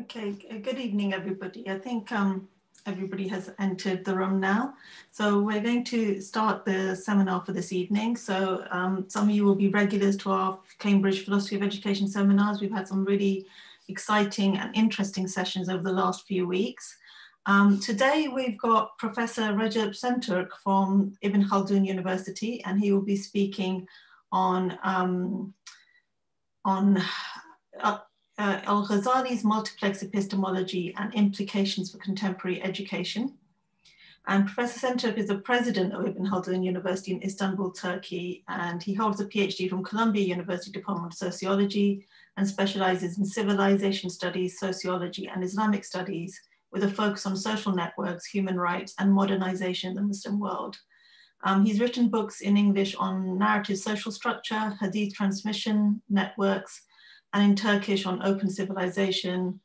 Okay, good evening, everybody. I think um, everybody has entered the room now. So we're going to start the seminar for this evening. So um, some of you will be regulars to our Cambridge Philosophy of Education seminars. We've had some really exciting and interesting sessions over the last few weeks. Um, today we've got Professor Recep Şentürk from Ibn Haldun University, and he will be speaking on, um, on uh, uh, Al-Ghazali's multiplex epistemology and implications for contemporary education. And Professor Şentürk is the president of Ibn Haldun University in Istanbul, Turkey, and he holds a PhD from Columbia University Department of Sociology and specializes in civilization studies, sociology, and Islamic studies with a focus on social networks, human rights, and modernization in the Muslim world. Um, he's written books in English on narrative social structure, hadith transmission networks, and in Turkish on open civilization,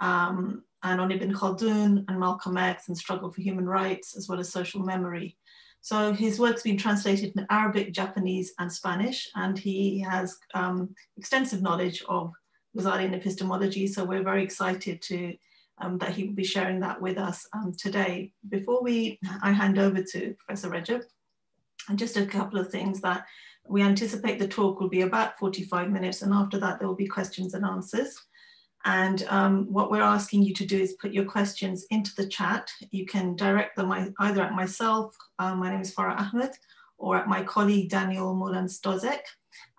um, and on Ibn Khaldun and Malcolm X and struggle for human rights, as well as social memory. So his work's been translated in Arabic, Japanese, and Spanish, and he has um, extensive knowledge of Ghazalian epistemology. So we're very excited to um, that he will be sharing that with us um, today. Before we, I hand over to Professor Recep, and just a couple of things that we anticipate the talk will be about 45 minutes and after that there will be questions and answers. And um, what we're asking you to do is put your questions into the chat. You can direct them either at myself, uh, my name is Farah Ahmed, or at my colleague Daniel Moulin-Stożek.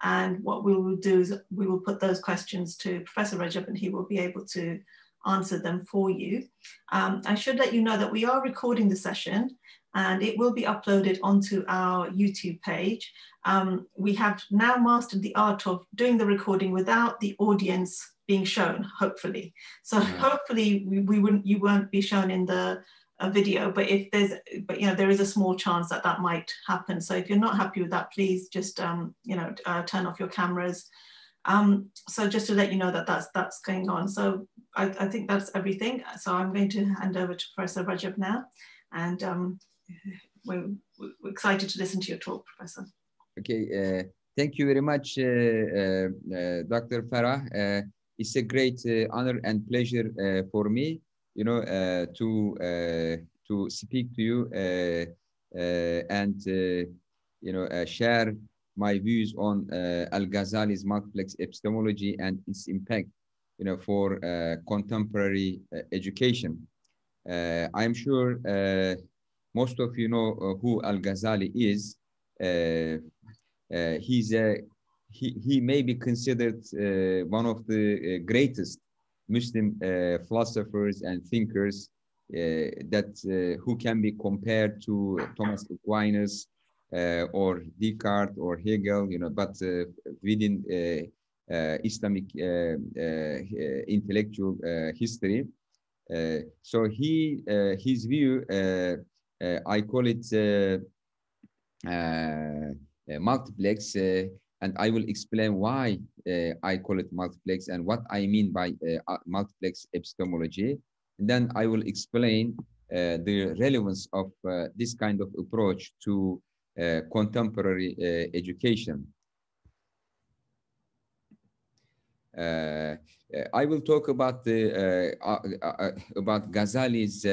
And what we will do is we will put those questions to Professor Recep and he will be able to answer them for you. Um, I should let you know that we are recording the session and it will be uploaded onto our YouTube page. Um, we have now mastered the art of doing the recording without the audience being shown, hopefully. So yeah. hopefully we, we wouldn't, you won't be shown in the uh, video, but if there's, but you know, there is a small chance that that might happen. So if you're not happy with that, please just, um, you know, uh, turn off your cameras. Um, so just to let you know that that's, that's going on. So I, I, think that's everything. So I'm going to hand over to Professor Rajab now. And um, we're, we're, excited to listen to your talk, Professor. Okay, uh, thank you very much, uh, uh, uh Dr. Farah. Uh, it's a great uh, honor and pleasure for me, you know, to to speak to you and you know share my views on Al-Ghazali's multiplex epistemology and its impact, you know, for contemporary education. I'm sure most of you know uh, who Al-Ghazali is. Uh, uh, he's a, he, he may be considered uh, one of the uh, greatest Muslim uh, philosophers and thinkers that who can be compared to Thomas Aquinas, uh, or Descartes or Hegel, you know, but uh, within uh, Islamic intellectual history. so he, his view Uh, I call it uh, uh, uh multiplex, uh, and I will explain why I call it multiplex and what I mean by multiplex epistemology. And then I will explain the relevance of this kind of approach to contemporary education. Uh, I will talk about the uh, uh, about Ghazali's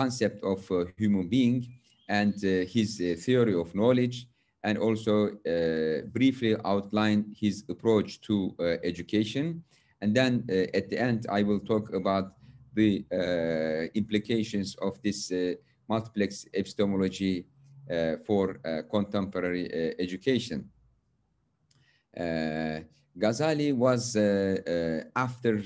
concept of uh, human being and uh, his uh, theory of knowledge, and also uh, briefly outline his approach to uh, education. And then uh, at the end, I will talk about the implications of this multiplex epistemology for contemporary education. Ghazali was after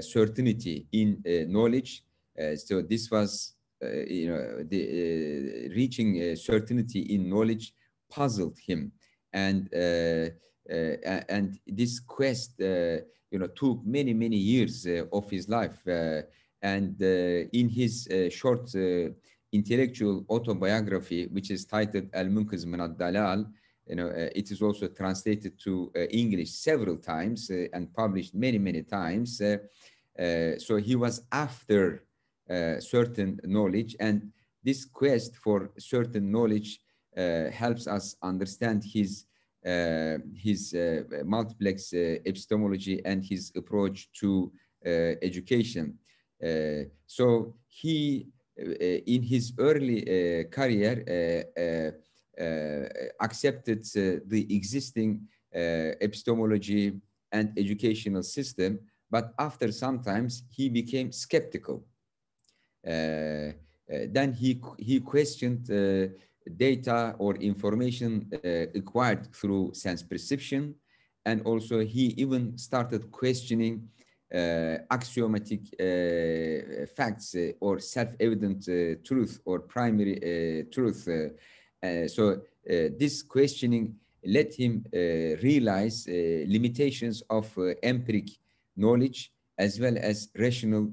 certainty in knowledge uh, Uh, so this was, uh, you know, the uh, reaching certainty in knowledge puzzled him, and uh, uh, and this quest, you know, took many many years of his life, and in his short intellectual autobiography, which is titled Al-Munqiz min al-Dalal, you know, uh, it is also translated to uh, English several times uh, and published many, many times. so he was after uh, certain knowledge and this quest for certain knowledge uh, helps us understand his uh, his uh, multiplex uh, epistemology and his approach to uh, education. so he, in his early career, accepted the existing epistemology and educational system, but after sometimes he became skeptical. Uh, uh, then he, he questioned uh, data or information acquired through sense perception. And also he even started questioning axiomatic facts or self-evident truth or primary truth. so this questioning let him uh, realize uh, limitations of uh, empiric knowledge as well as rational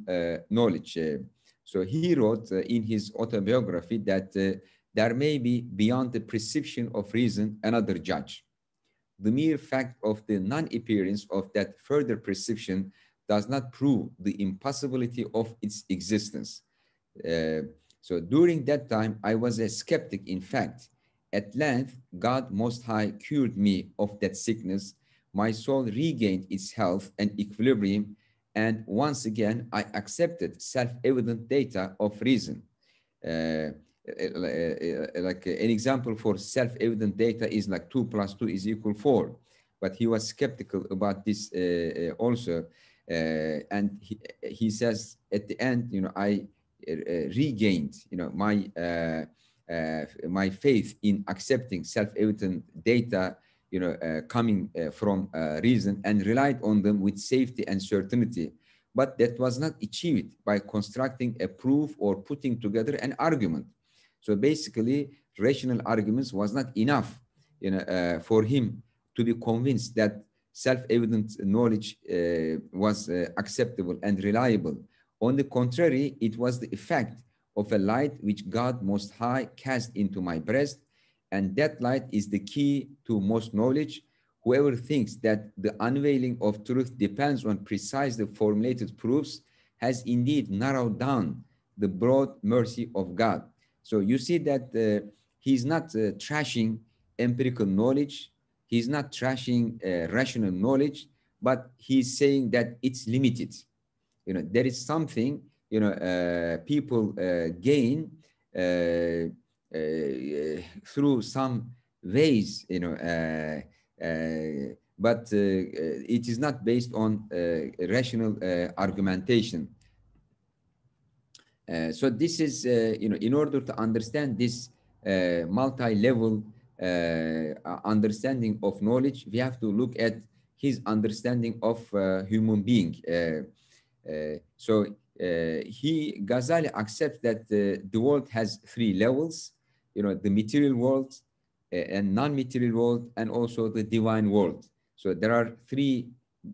knowledge. So he wrote uh, in his autobiography that uh, there may be beyond the perception of reason another judge. The mere fact of the non-appearance of that further perception does not prove the impossibility of its existence. Uh, so during that time, I was a skeptic. In fact, at length, God Most High cured me of that sickness. My soul regained its health and equilibrium and once again, I accepted self-evident data of reason. Uh, uh, uh, like an example for self-evident data is like two plus two is equal four, but he was skeptical about this uh, also. Uh, and he, he says at the end, you know, I uh, regained, you know, my my faith in accepting self-evident data you know, uh, coming uh, from uh, reason and relied on them with safety and certainty. But that was not achieved by constructing a proof or putting together an argument. So basically, rational arguments was not enough you know, uh, for him to be convinced that self-evident knowledge uh, was uh, acceptable and reliable. On the contrary, it was the effect of a light which God Most High cast into my breast and that light is the key to most knowledge. Whoever thinks that the unveiling of truth depends on precisely formulated proofs has indeed narrowed down the broad mercy of God. So you see that uh, he's not uh, trashing empirical knowledge, he's not trashing uh, rational knowledge, but he's saying that it's limited. You know, there is something, you know, uh, people uh, gain uh, Uh, uh, through some ways, you know, uh, uh, but uh, it is not based on rational argumentation. so this is, you know, in order to understand this multi-level understanding of knowledge, we have to look at his understanding of human being. so uh, he Ghazali accepts that uh, the world has three levels you know, the material world uh, and non-material world and also the divine world. So there are three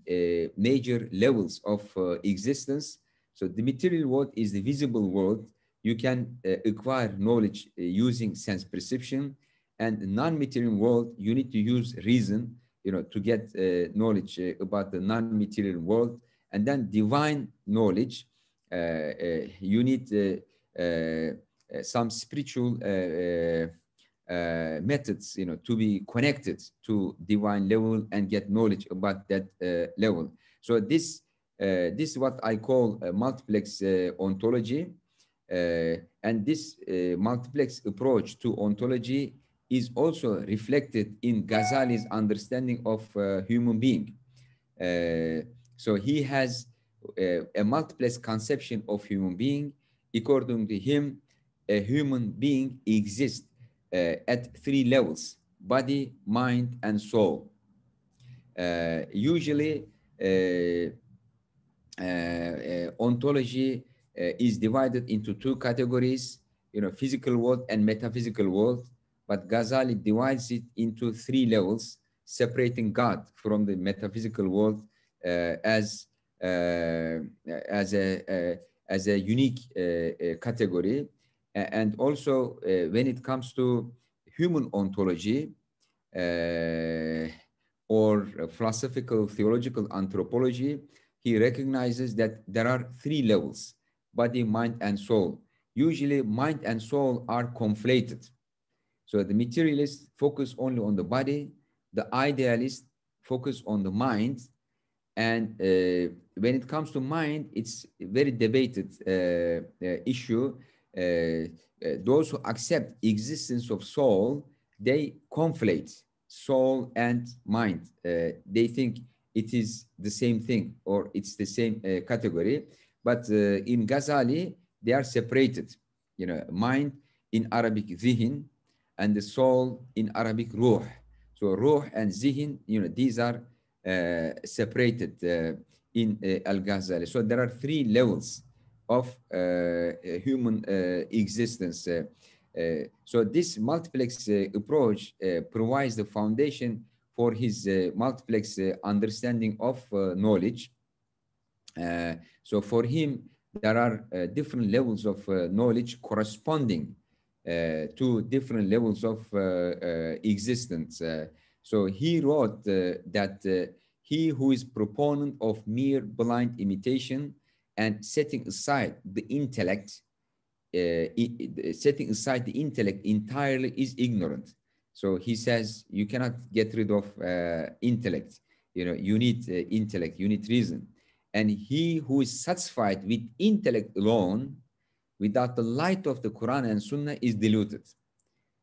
uh, major levels of uh, existence. So the material world is the visible world. You can uh, acquire knowledge using sense perception and the non-material world, you need to use reason, you know, to get knowledge about the non-material world. And then divine knowledge, you need some spiritual uh, uh, methods, you know, to be connected to divine level and get knowledge about that level. So this this is what I call multiplex ontology. and this multiplex approach to ontology is also reflected in Ghazali's understanding of uh, human being. Uh, so he has uh, a multiplex conception of human being. According to him, a human being exists uh, at three levels, body, mind, and soul. Uh, usually, uh, uh, uh ontology is divided into two categories, you know, physical world and metaphysical world, but Ghazali divides it into three levels, separating God from the metaphysical world as, as, a, as a unique category and also uh, when it comes to human ontology uh, or philosophical theological anthropology, he recognizes that there are three levels, body, mind, and soul. Usually mind and soul are conflated. So the materialist focus only on the body, the idealist focus on the mind, And uh, when it comes to mind, it's a very debated uh, uh, issue. Those who accept existence of soul, they conflate soul and mind. they think it is the same thing or it's the same category. But in Ghazali, they are separated. You know, mind in Arabic zihin and the soul in Arabic ruh. So ruh and zihin, you know, these are uh, separated uh, in uh, Al-Ghazali. So there are three levels of uh, human uh, existence. Uh, so this multiplex approach provides the foundation for his multiplex understanding of knowledge. so for him, there are uh, different levels of uh, knowledge corresponding uh, to different levels of existence. So he wrote uh, that uh, he who is proponent of mere blind imitation and setting aside the intellect, uh, setting aside the intellect entirely is ignorant. So he says you cannot get rid of uh, intellect. You know, you need uh, intellect, you need reason. And he who is satisfied with intellect alone, without the light of the Quran and Sunnah, is deluded.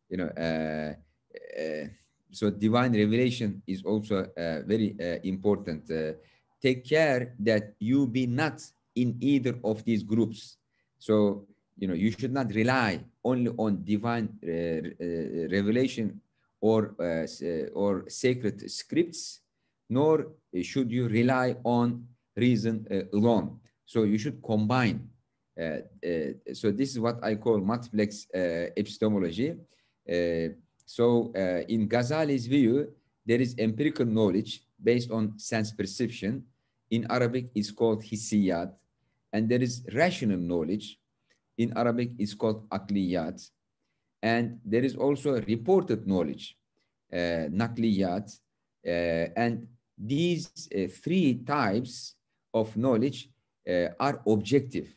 You know, uh, so divine revelation is also uh, very uh, important. Uh, take care that you be not in either of these groups. So, you know, you should not rely only on divine uh, uh, revelation or, uh, or sacred scripts, nor should you rely on reason alone. So you should combine. so this is what I call multiplex epistemology. So uh, in Ghazali's view, there is empirical knowledge based on sense perception. In Arabic, it's called hissiyat. And there is rational knowledge. In Arabic, it's called akliyat. And there is also reported knowledge, uh, nakliyat. Uh, and these uh, three types of knowledge uh, are objective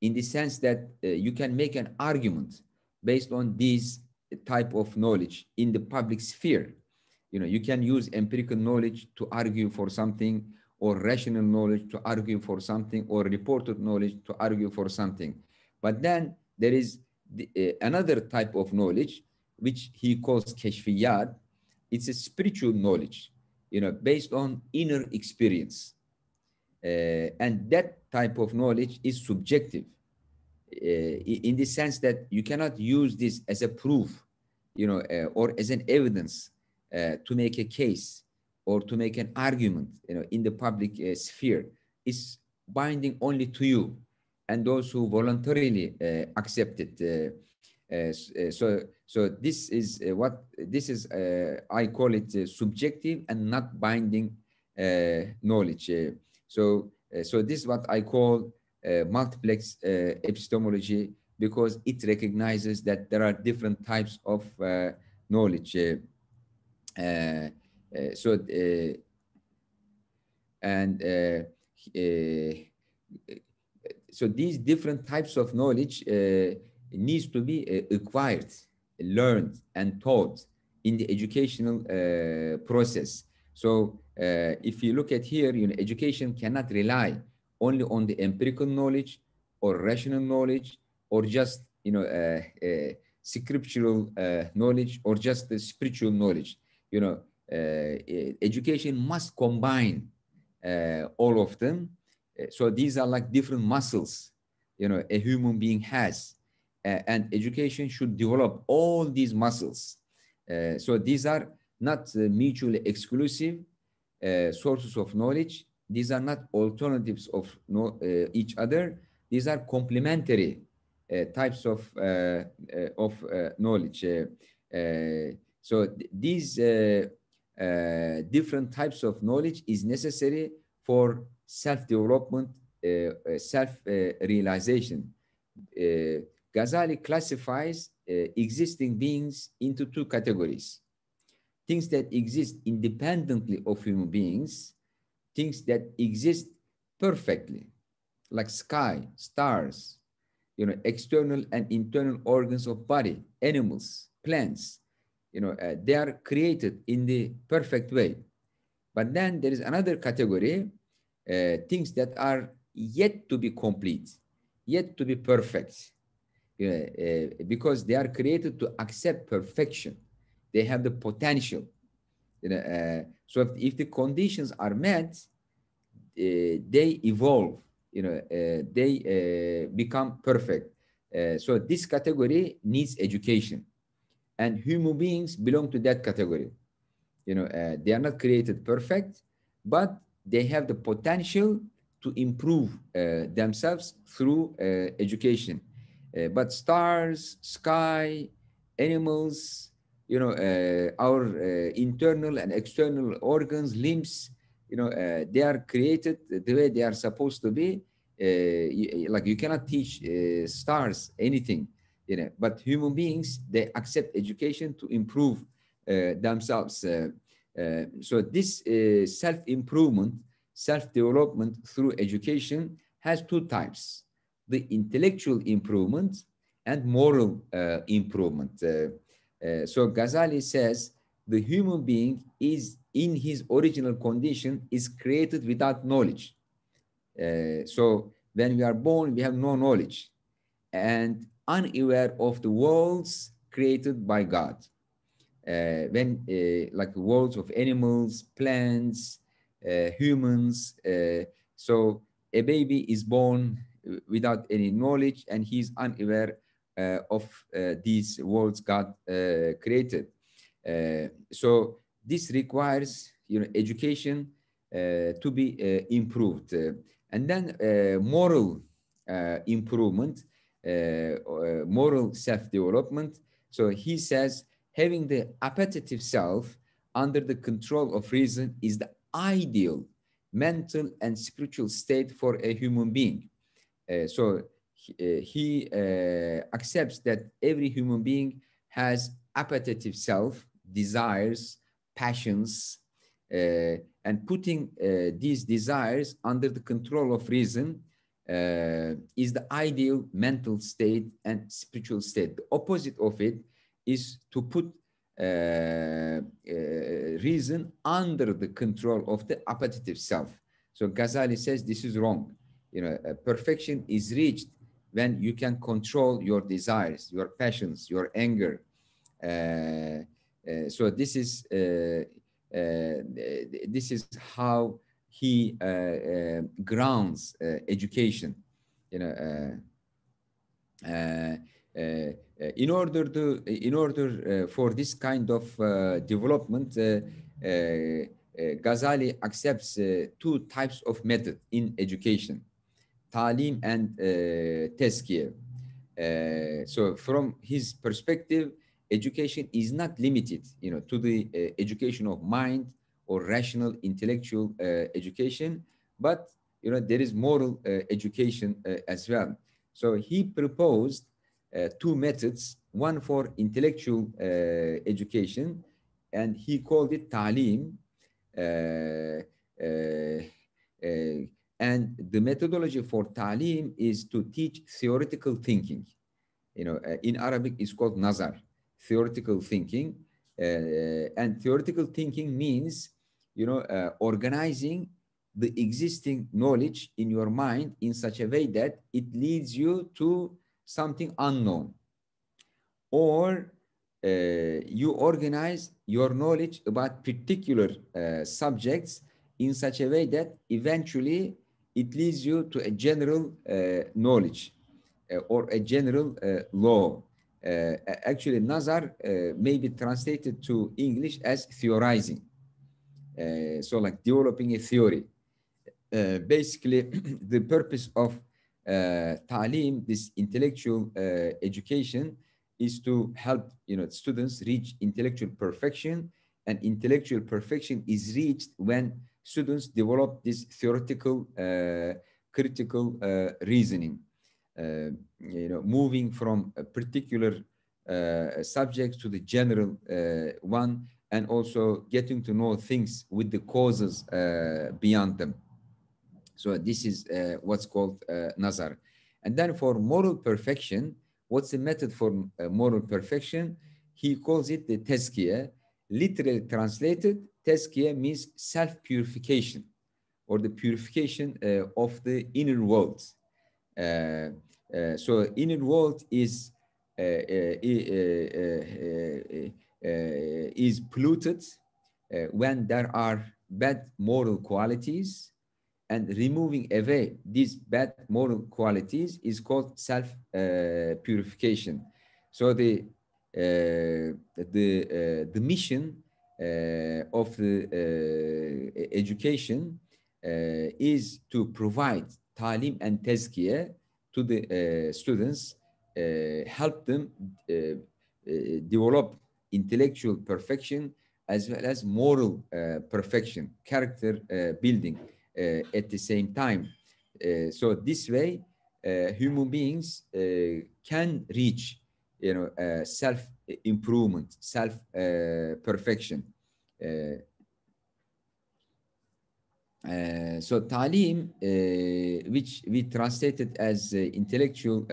in the sense that uh, you can make an argument based on these type of knowledge in the public sphere. You know, you can use empirical knowledge to argue for something or rational knowledge to argue for something or reported knowledge to argue for something. But then there is the, uh, another type of knowledge, which he calls kashfiyat. It's a spiritual knowledge, you know, based on inner experience. Uh, and that type of knowledge is subjective uh, in the sense that you cannot use this as a proof, you know, uh, or as an evidence uh, to make a case or to make an argument, you know, in the public sphere. is binding only to you and those who voluntarily accept it. Uh, so so this is uh, what this is uh, i call it subjective and not binding knowledge so so this is what i call uh, multiplex uh, epistemology because it recognizes that there are different types of uh, knowledge. So, and so these different types of knowledge needs to be acquired, learned, and taught in the educational uh, process. So uh, if you look at here, you know, education cannot rely only on the empirical knowledge or rational knowledge or just you know uh, uh, scriptural uh, knowledge or just the spiritual knowledge you know uh, education must combine uh, all of them uh, so these are like different muscles you know a human being has and education should develop all these muscles so these are not mutually exclusive sources of knowledge these are not alternatives of no, uh, each other. These are complementary uh, types of, uh, uh of uh, knowledge. Uh, so th these Uh, different types of knowledge is necessary for self-development, uh, uh, self-realization. Ghazali classifies existing beings into two categories. Things that exist independently of human beings things that exist perfectly, like sky, stars, you know, external and internal organs of body, animals, plants, you know, uh, they are created in the perfect way. But then there is another category uh, things that are yet to be complete, yet to be perfect, uh, because they are created to accept perfection. They have the potential. You know, uh, so if, if, the conditions are met, uh, they evolve. You know, uh, they become perfect. so this category needs education, and human beings belong to that category. You know, they are not created perfect, but they have the potential to improve uh, themselves through uh, education. Uh, but stars, sky, animals, you know, uh, our uh, internal and external organs, limbs, you know, uh, they are created the way they are supposed to be. like you cannot teach stars anything, you know, but human beings, they accept education to improve themselves. so this self-improvement self-development through education has two types, the intellectual improvement and moral uh, improvement. Uh, uh, so Ghazali says the human being is in his original condition is created without knowledge. Uh, so when we are born, we have no knowledge and unaware of the worlds created by God. Uh, when uh, like worlds of animals, plants, uh, humans. Uh, so a baby is born without any knowledge and he's unaware uh, of these worlds God created. so this requires you know, education to be improved. and then moral improvement, moral self-development. So he says, having the appetitive self under the control of reason is the ideal mental and spiritual state for a human being. Uh, so he, uh, uh, accepts that every human being has appetitive self, desires, passions, uh, and putting uh, these desires under the control of reason uh, is the ideal mental state and spiritual state. The opposite of it is to put uh, uh, reason under the control of the appetitive self. So Ghazali says this is wrong. You know, uh, perfection is reached when you can control your desires, your passions, your anger. so this is this is how he uh, uh, grounds uh, education. You know. Uh, uh, in order to in order uh, for this kind of development Ghazali accepts two types of method in education talim and tezkiye so from his perspective education is not limited you know to the uh, education of mind or rational intellectual uh, education but you know there is moral uh, education as well so he proposed uh, two methods, one for intellectual uh, education, and he called it talim. Uh, and the methodology for talim is to teach theoretical thinking. You know, in Arabic, it's called nazar, theoretical thinking. and theoretical thinking means, you know, organizing the existing knowledge in your mind in such a way that it leads you to something unknown or uh, you organize your knowledge about particular uh, subjects in such a way that eventually it leads you to a general uh, knowledge uh, or a general uh, law. Uh, actually, Nazar may be translated to English as theorizing. So like developing a theory. basically, the purpose of uh, talim, this intellectual uh, education, is to help you know students reach intellectual perfection, and intellectual perfection is reached when students develop this theoretical, uh, critical uh, reasoning. Uh, you know, moving from a particular uh, subject to the general one, and also getting to know things with the causes uh, beyond them. So this is uh, what's called uh, nazar. And then for moral perfection, what's the method for uh, moral perfection? He calls it the tezkiye. Literally translated, tezkiye means self-purification or the purification uh, of the inner world. Uh, so inner world is is polluted when there are bad moral qualities and removing away these bad moral qualities is called self uh, purification. So the uh, the uh, the mission uh, of the uh, education uh, is to provide talim and tezkiye to the students help them develop intellectual perfection as well as moral perfection character building uh, at the same time. Uh, so this way, uh, human beings can reach, you know, self improvement, self perfection. Uh, so talim, uh, which we translated as uh, intellectual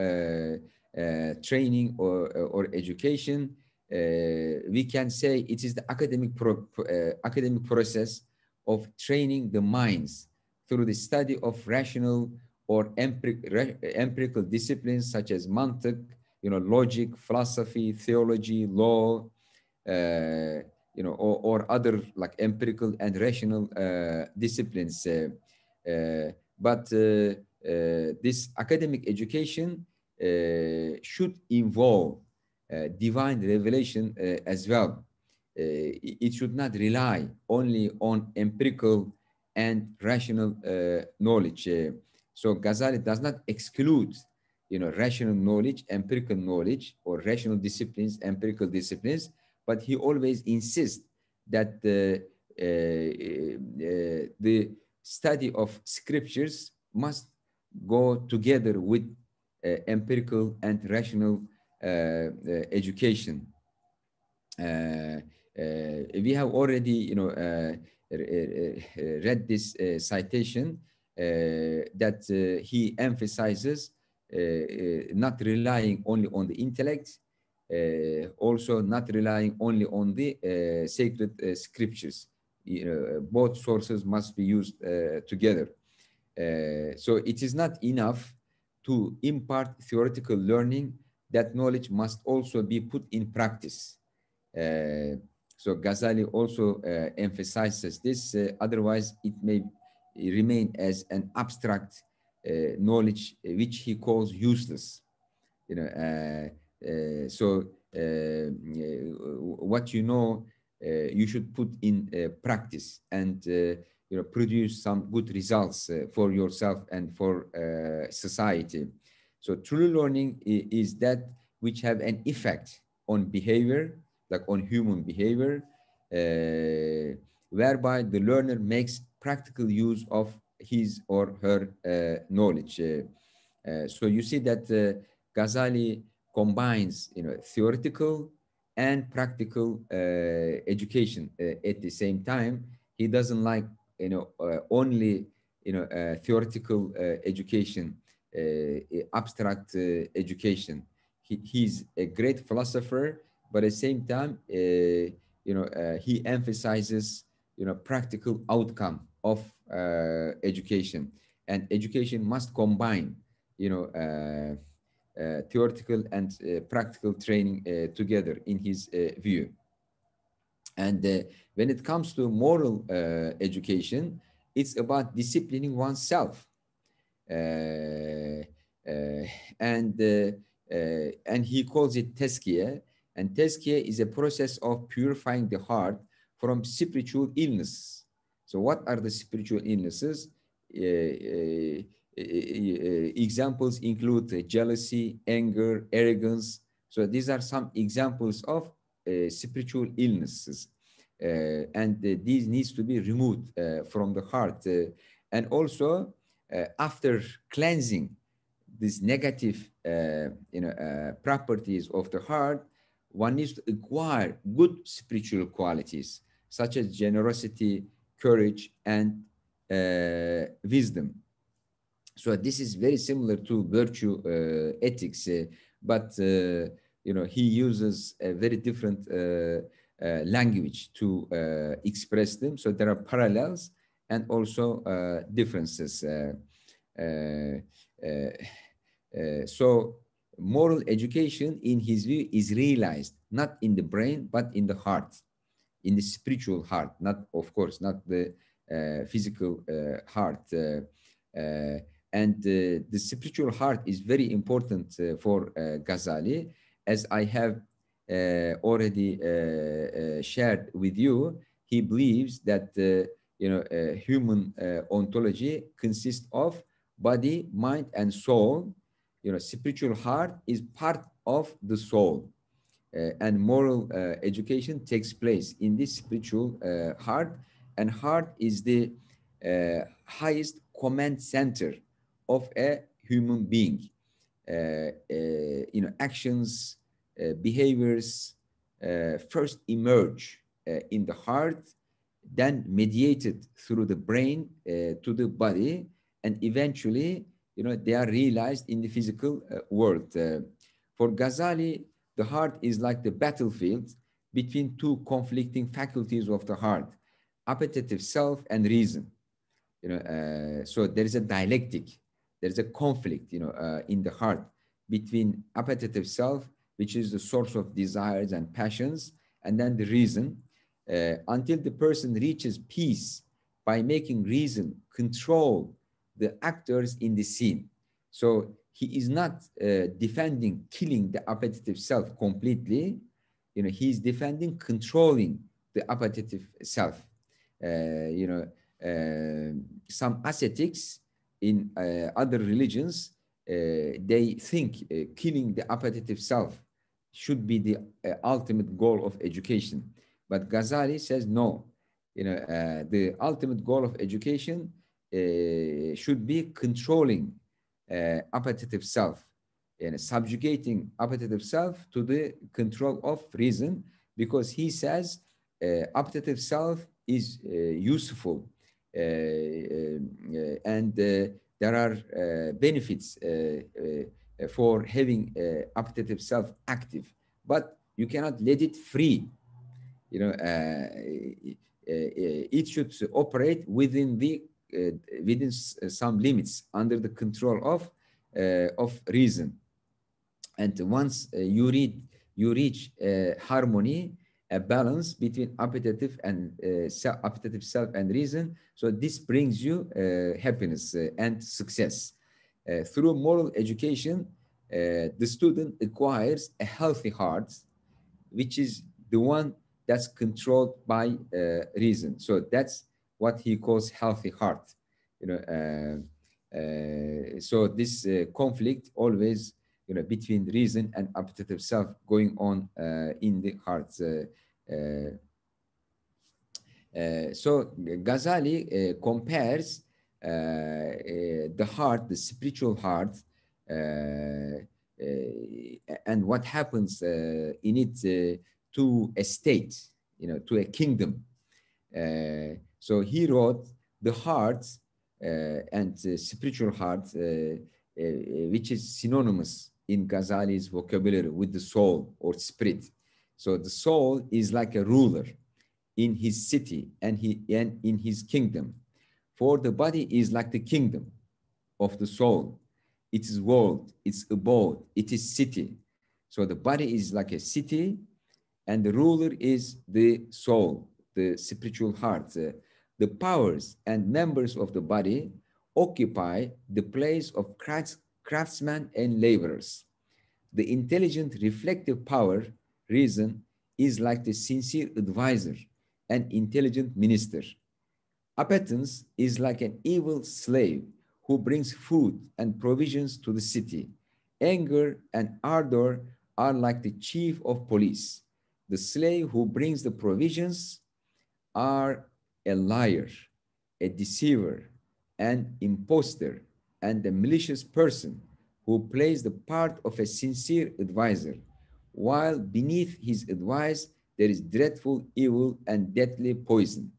training or, or education, we can say it is the academic pro academic process of training the minds through the study of rational or empirical disciplines such as mantiq, you know, logic, philosophy, theology, law, uh, you know, or, or, other like empirical and rational uh, disciplines. Uh, uh but uh, uh, this academic education should involve divine revelation as well. it should not rely only on empirical and rational uh, knowledge. Uh, so Ghazali does not exclude, you know, rational knowledge, empirical knowledge, or rational disciplines, empirical disciplines, but he always insists that the, uh, the study of scriptures must go together with empirical and rational Uh, uh, education. Uh, uh, we have already, you know, uh, read this uh, citation uh, that uh, he emphasizes not relying only on the intellect, also not relying only on the sacred scriptures. You know, both sources must be used together. so it is not enough to impart theoretical learning, that knowledge must also be put in practice. Uh, so Ghazali also uh, emphasizes this, uh, otherwise it may remain as an abstract uh, knowledge uh, which he calls useless. You know, uh, so what you know, you should put in practice and you know produce some good results for yourself and for society. So true learning is that which have an effect on behavior like on human behavior, uh, whereby the learner makes practical use of his or her uh, knowledge. Uh, uh so you see that uh, Ghazali combines, you know, theoretical and practical uh, education at the same time. He doesn't like, you know, only, you know, theoretical education, Uh, uh, abstract uh, education. He, he's a great philosopher but at the same time, uh, you know, uh, he emphasizes, you know, practical outcome of uh, education, and education must combine, you know, theoretical and practical training together in his view. And when it comes to moral education, it's about disciplining oneself. Uh, uh, and uh, and he calls it tezkiyah, and tezkiyah is a process of purifying the heart from spiritual illness. So what are the spiritual illnesses? Uh, uh, uh, examples include jealousy, anger, arrogance. So these are some examples of spiritual illnesses. Uh, and uh, these needs to be removed uh, from the heart. and also, after cleansing these negative you know, properties of the heart, one needs to acquire good spiritual qualities such as generosity, courage, and uh, wisdom. So this is very similar to virtue uh, ethics, uh, but uh, you know he uses a very different uh, uh, language to express them. So there are parallels and also differences. so moral education in his view is realized not in the brain but in the heart in the spiritual heart not of course not the uh, physical uh, heart uh, uh and uh, the spiritual heart is very important uh, for Ghazali as I have already shared with you he believes that you know human ontology consists of body mind and soul you know, spiritual heart is part of the soul. Uh, and moral uh, education takes place in this spiritual uh, heart. And heart is the uh, highest command center of a human being. Uh, uh, you know, actions, behaviors first emerge in the heart, then mediated through the brain to the body, and eventually you know, they are realized in the physical uh, world. Uh, for Ghazali, the heart is like the battlefield between two conflicting faculties of the heart, appetitive self and reason. You know, uh, so there is a dialectic, there is a conflict, you know, uh, in the heart between appetitive self, which is the source of desires and passions, and then the reason, uh, until the person reaches peace by making reason control the actors in the scene. So he is not uh, defending killing the appetitive self completely. You know, he's defending controlling the appetitive self. Uh, you know, uh, some ascetics in uh, other religions, uh, they think killing the appetitive self should be the ultimate goal of education. But Ghazali says no. You know, uh, the ultimate goal of education uh, should be controlling uh, appetitive self and subjugating appetitive self to the control of reason because he says uh, appetitive self is uh, useful uh, and there are benefits for having appetitive self active but you cannot let it free you know uh, it should operate within the uh, within uh, some limits under the control of uh, of reason and once you read you reach harmony a balance between appetitive and uh, self, appetitive self and reason. So this brings you uh, happiness uh, and success. through moral education, the student acquires a healthy heart, which is the one that's controlled by reason. So that's what he calls healthy heart. You know, uh, uh, so this uh, conflict always, you know, between reason and appetitive self going on in the heart. so Ghazali compares the heart, the spiritual heart, uh, and what happens uh, in it uh, to a state, you know, to a kingdom. So he wrote the heart uh, and uh, spiritual heart, uh, which is synonymous in Ghazali's vocabulary with the soul or spirit. So the soul is like a ruler in his city and, he, and in his kingdom. For the body is like the kingdom of the soul. It is world, its abode, it is city. So the body is like a city and the ruler is the soul, the spiritual heart, the powers and members of the body occupy the place of craftsmen and laborers. The intelligent reflective power, reason, is like the sincere advisor and intelligent minister. Appetence is like an evil slave who brings food and provisions to the city. Anger and ardor are like the chief of police. The slave who brings the provisions are a liar, a deceiver, an impostor, and a malicious person who plays the part of a sincere advisor, while beneath his advice there is dreadful evil and deadly poison.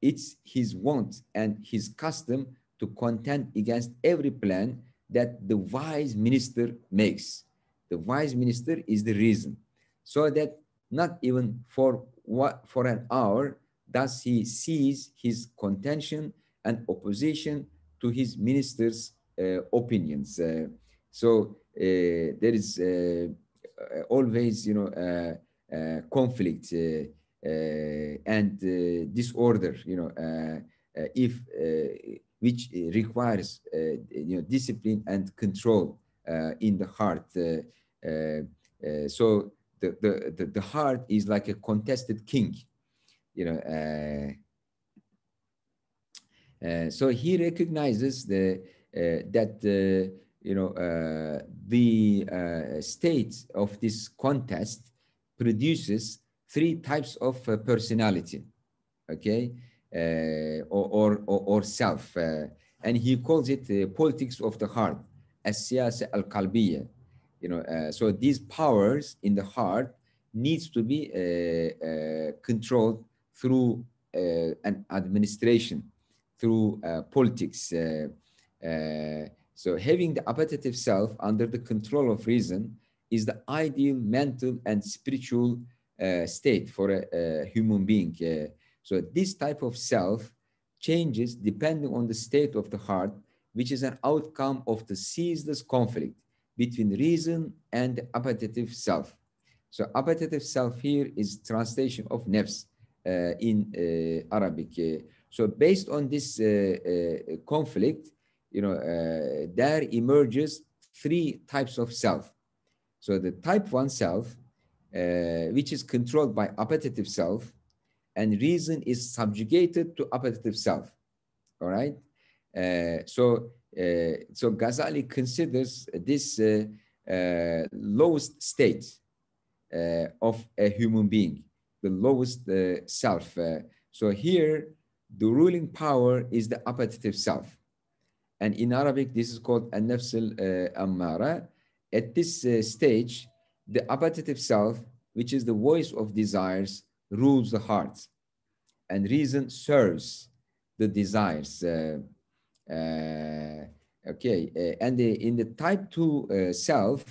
It's his wont and his custom to contend against every plan that the wise minister makes. The wise minister is the reason, so that not even for what for an hour Thus, he sees his contention and opposition to his ministers' uh, opinions. Uh, so uh, there is uh, uh always, you know, uh, uh, conflict and disorder, you know, if which requires, you know, discipline and control in the heart. so the, the, the, the heart is like a contested king, you know, uh, uh, so he recognizes the, uh, that uh, you know the state of this contest produces three types of personality, okay, or, or, or self, and he calls it politics of the heart, as-siyasa al-qalbiyya. You know, so these powers in the heart needs to be controlled through an administration through uh, politics. Uh, uh, so having the appetitive self under the control of reason is the ideal mental and spiritual state for a, a human being. so this type of self changes depending on the state of the heart, which is an outcome of the ceaseless conflict between reason and appetitive self. So appetitive self here is translation of nafs uh, in uh, Arabic. Uh, so based on this uh, uh, conflict, you know, uh, there emerges three types of self. So the type one self, which is controlled by appetitive self, and reason is subjugated to appetitive self. All right. so so Ghazali considers this lowest state of a human being, the lowest self. so here the ruling power is the appetitive self. And in Arabic, this is called an-nafs al-ammara. At this uh, stage, the appetitive self, which is the voice of desires, rules the heart. And reason serves the desires. Uh, uh, okay, uh, and the, in the type 2 uh, self,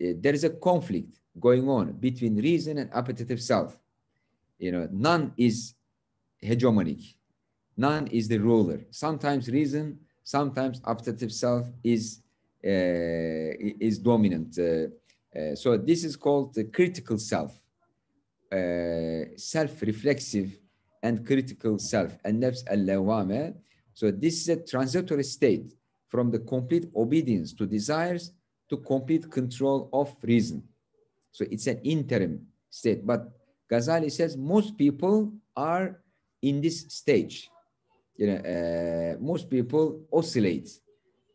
uh, there is a conflict going on between reason and appetitive self. You know, none is hegemonic. None is the ruler. Sometimes reason, sometimes appetitive self is uh, is dominant. Uh, uh, so this is called the critical self, uh, self-reflexive and critical self, and nafs al So this is a transitory state from the complete obedience to desires to complete control of reason. So it's an interim state. But Ghazali says most people are in this stage. You know, uh, most people oscillate,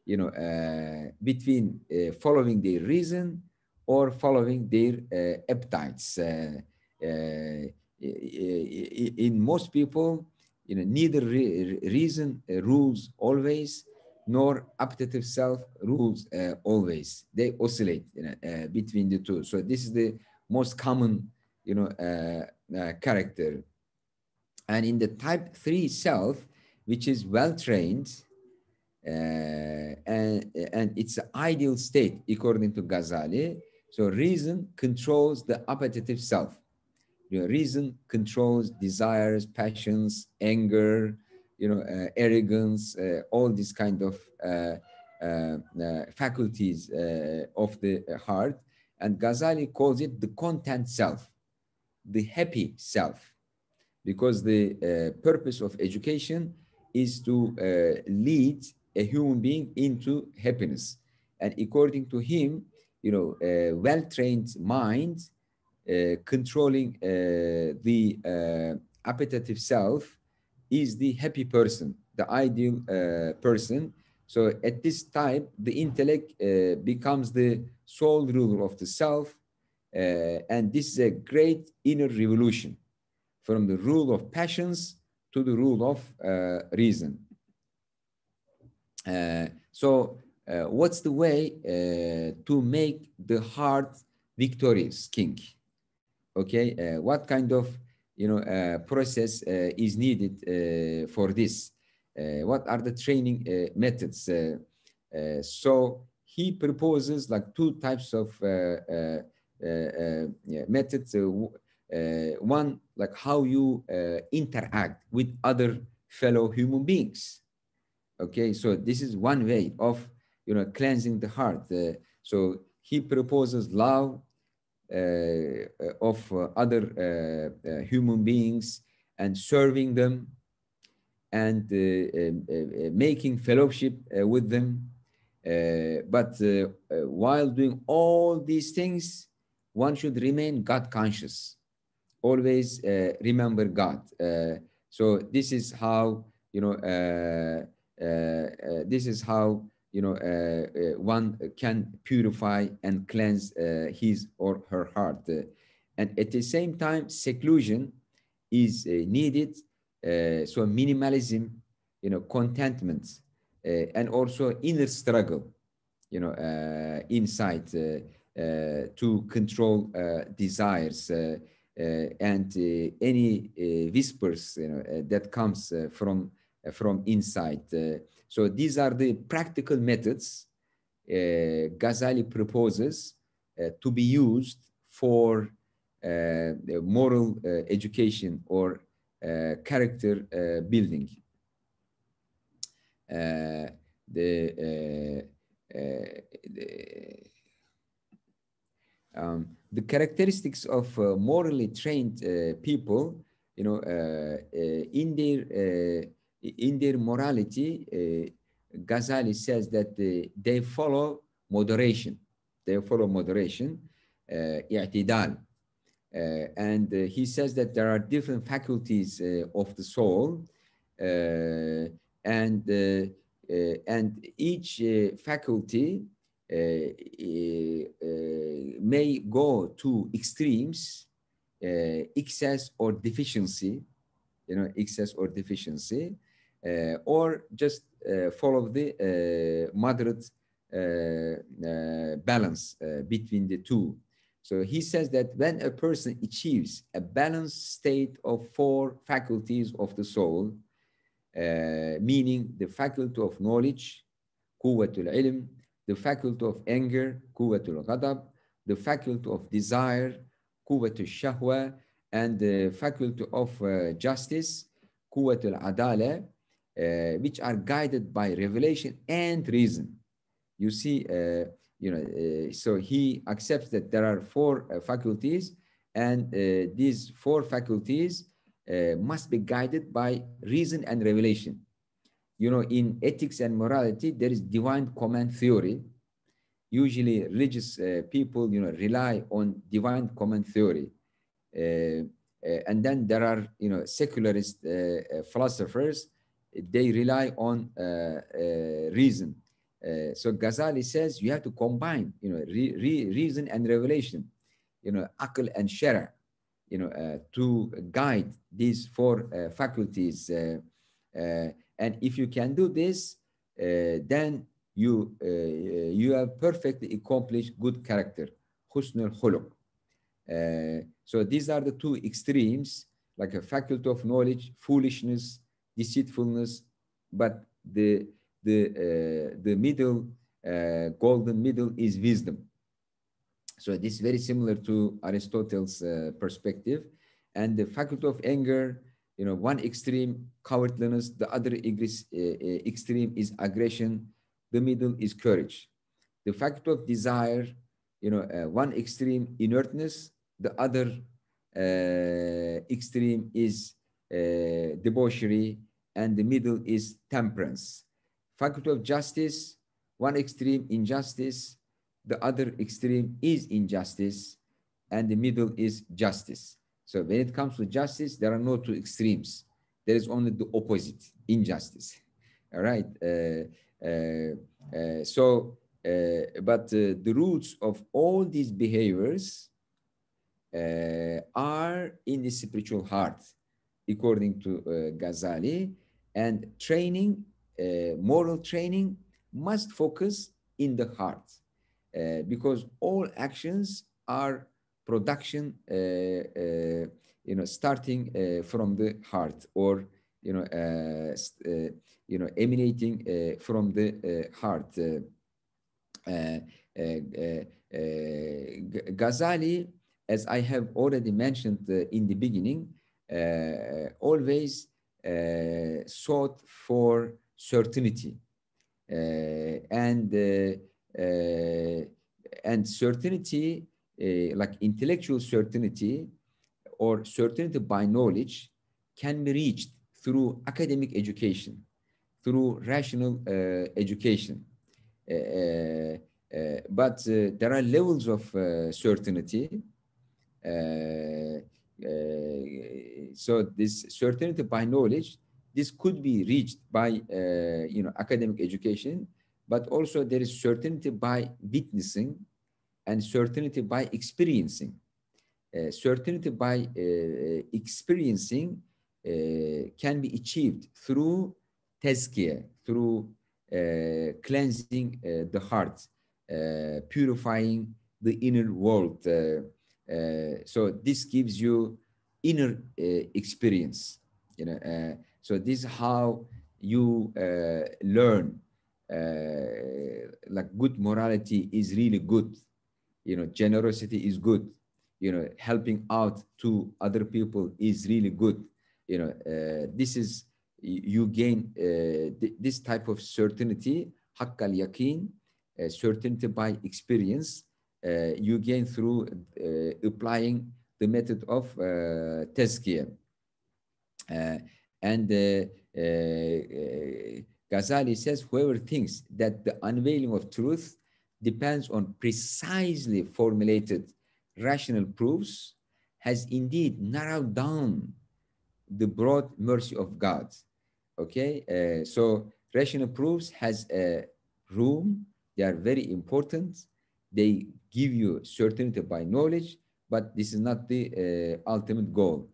you know, uh, between uh, following their reason or following their uh, appetites. Uh, uh, in most people, you know, neither re reason uh, rules always, nor appetitive self rules uh, always. They oscillate you know, uh, between the two. So this is the most common, you know, character and in the type 3 self, which is well trained, uh, and, and it's an ideal state according to Ghazali. So reason controls the appetitive self. You know, reason controls desires, passions, anger, you know, uh, arrogance, uh, all these kind of uh, uh, uh, faculties of the heart. And Ghazali calls it the content self, the happy self because the purpose of education is to lead a human being into happiness. And according to him, you know, a well-trained mind controlling uh, the uh, appetitive self is the happy person, the ideal uh, person. So at this time, the intellect becomes the sole ruler of the self. and this is a great inner revolution from the rule of passions to the rule of uh, reason. Uh, so uh, what's the way uh, to make the heart victorious king? Okay, uh, what kind of you know uh, process uh, is needed uh, for this? Uh, what are the training methods? so he proposes like two types of methods one, like how you interact with other fellow human beings. Okay, so this is one way of, you know, cleansing the heart. so he proposes love Uh, uh, of uh, other human beings and serving them and uh, um, uh, uh, making fellowship with them. but while doing all these things, one should remain God conscious. Always remember God. so this is how, you know, this is how you know, uh, uh, one can purify and cleanse uh, his or her heart. Uh, and at the same time, seclusion is uh, needed uh, so minimalism, you know, contentment, uh, and also inner struggle, you know, uh, inside uh, to control desires and any whispers, you know, that comes from from inside. So these are the practical methods Ghazali proposes to be used for uh, moral uh, education or uh, character uh, building. Uh, the, the, um, the characteristics of morally trained people, you know, in their in their morality, uh, Ghazali says that they, they follow moderation. They follow moderation, uh, i'tidal. Uh, and uh, he says that there are different faculties uh, of the soul uh, and and each faculty may go to extremes, excess or deficiency, you know, excess or deficiency, Uh, or just uh, follow the uh, moderate balance between the two. So he says that when a person achieves a balanced state of four faculties of the soul, uh, meaning the faculty of knowledge, quwwatul ilm, the faculty of anger, quwwatul ghadab, the faculty of desire, quwwatul shahwa, and the faculty of uh, justice, quwwatul adala, uh, which are guided by revelation and reason. You see, uh, you know, uh, so he accepts that there are four uh, faculties and uh, these four faculties uh, must be guided by reason and revelation. You know, in ethics and morality, there is divine command theory. Usually religious people, you know, rely on divine command theory. And then there are, you know, secularist philosophers, they rely on reason uh, so Ghazali says you have to combine, you know, re, re, reason and revelation, you know, akal and shara, you know, uh, to guide these four uh, faculties. Uh, uh, and if you can do this, then you you have perfectly accomplished good character, husnul khuluq. so these are the two extremes, like a faculty of knowledge, foolishness, deceitfulness, but the the, uh, the middle, uh, golden middle is wisdom. So this is very similar to Aristotle's uh, perspective. And the faculty of anger, you know, one extreme cowardliness, the other extreme is aggression, the middle is courage. The faculty of desire, you know, uh, one extreme inertness, the other uh, extreme is uh, debauchery, and the middle is temperance faculty of justice, one extreme injustice, the other extreme is injustice, and the middle is justice. So when it comes to justice, there are no two extremes. There is only the opposite, injustice. All right. Uh, uh, uh, so, uh, but uh, the roots of all these behaviors uh, are in the spiritual heart, according to uh, Ghazali, and training uh, moral training must focus in the heart uh, because all actions are production, uh, uh you know, starting uh, from the heart or you know, you know, emanating from the heart. Ghazali as I have already mentioned in the beginning, Uh, always uh, sought for certainty uh, and and certainty, like intellectual certainty or certainty by knowledge can be reached through academic education, through rational uh, education. Uh, uh, but there are levels of certainty. So this certainty by knowledge, this could be reached by you know academic education, but also there is certainty by witnessing and certainty by experiencing. Uh, certainty by uh, experiencing uh, can be achieved through tezkiyah, through cleansing the heart, purifying the inner world. So this gives you inner experience. You know, so this is how you learn uh, like good morality is really good you know generosity is good you know helping out to other people is really good you know uh, this is you gain uh, th this type of certainty hakkal yakin uh, certainty by experience uh, you gain through uh, applying the method of uh, tezkiyah and Ghazali says, whoever thinks that the unveiling of truth depends on precisely formulated rational proofs has indeed narrowed down the broad mercy of God. Okay, uh, so rational proofs has a room. They are very important. They give you certainty by knowledge, but this is not the uh, ultimate goal.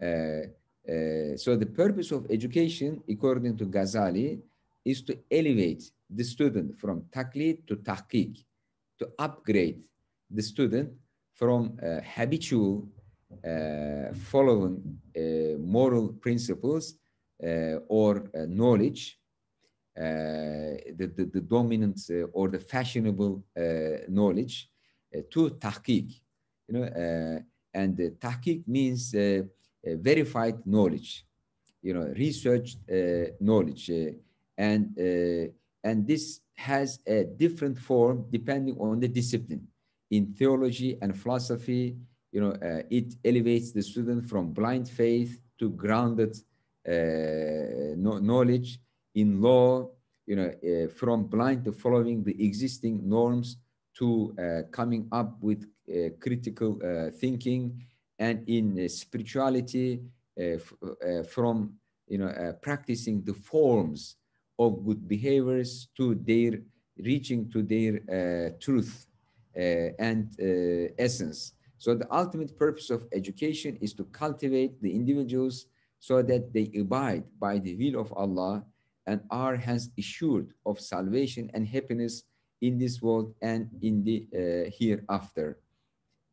Uh, uh, so the purpose of education, according to Ghazali, is to elevate the student from taqlid to tahqiq, to upgrade the student from uh, habitual uh, following uh, moral principles uh, or knowledge, the, the, the, dominant or the fashionable knowledge, to tahqiq. You know, and tahqiq means verified knowledge, you know, researched uh, knowledge, uh, and uh, and this has a different form depending on the discipline. In theology and philosophy, you know, uh, it elevates the student from blind faith to grounded uh, knowledge. In law, you know, uh, from blind to following the existing norms to coming up with critical thinking and in uh, spirituality uh, uh, from you know practicing the forms of good behaviors to their reaching to their truth and essence. So the ultimate purpose of education is to cultivate the individuals so that they abide by the will of Allah and are hence assured of salvation and happiness in this world and in the uh, hereafter.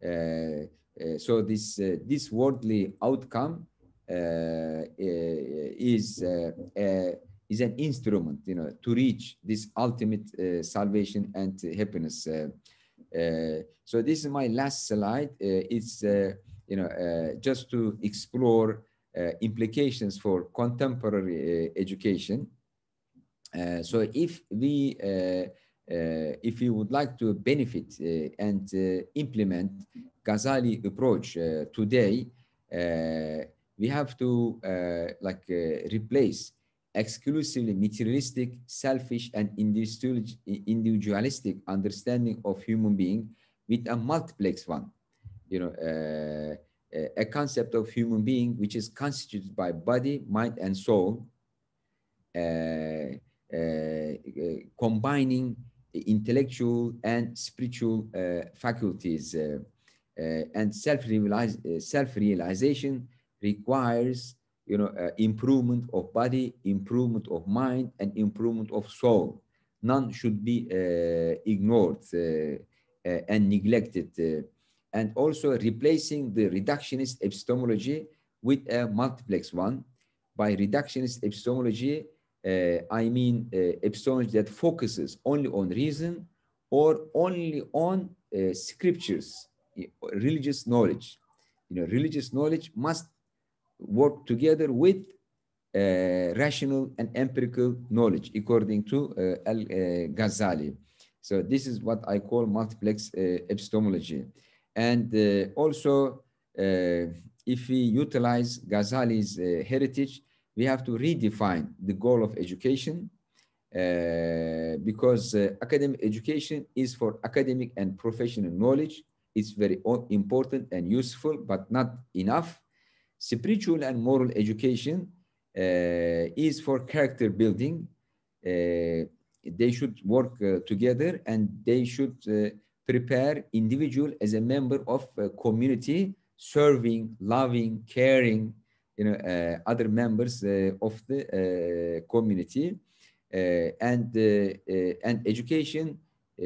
Uh, uh, so this uh, this worldly outcome uh, uh is uh, uh, is an instrument, you know, to reach this ultimate salvation and happiness. so this is my last slide. it's you know just to explore implications for contemporary education. So if we uh, if you would like to benefit uh, and uh, implement Ghazali approach today, we have to like replace exclusively materialistic, selfish, and individualistic understanding of human being with a multiplex one. You know, uh, a concept of human being which is constituted by body, mind, and soul, uh, uh, combining intellectual and spiritual uh, faculties. Uh, uh, and self-realization requires you know, uh, improvement of body, improvement of mind, and improvement of soul. None should be uh, ignored uh, and neglected. and also replacing the reductionist epistemology with a multiplex one. By reductionist epistemology, uh, I mean uh, epistemology that focuses only on reason or only on uh, scriptures religious knowledge. You know, religious knowledge must work together with uh, rational and empirical knowledge, according to uh, Al uh, Ghazali. So this is what I call multiplex uh, epistemology. And uh, also, if we utilize Ghazali's heritage, we have to redefine the goal of education uh, because uh, academic education is for academic and professional knowledge. It's very important and useful, but not enough. Spiritual and moral education uh, is for character building. Uh, they should work uh, together and they should uh, prepare individual as a member of a community, serving, loving, caring, you know, uh, other members uh, of the uh, community. Uh, and uh, and education uh,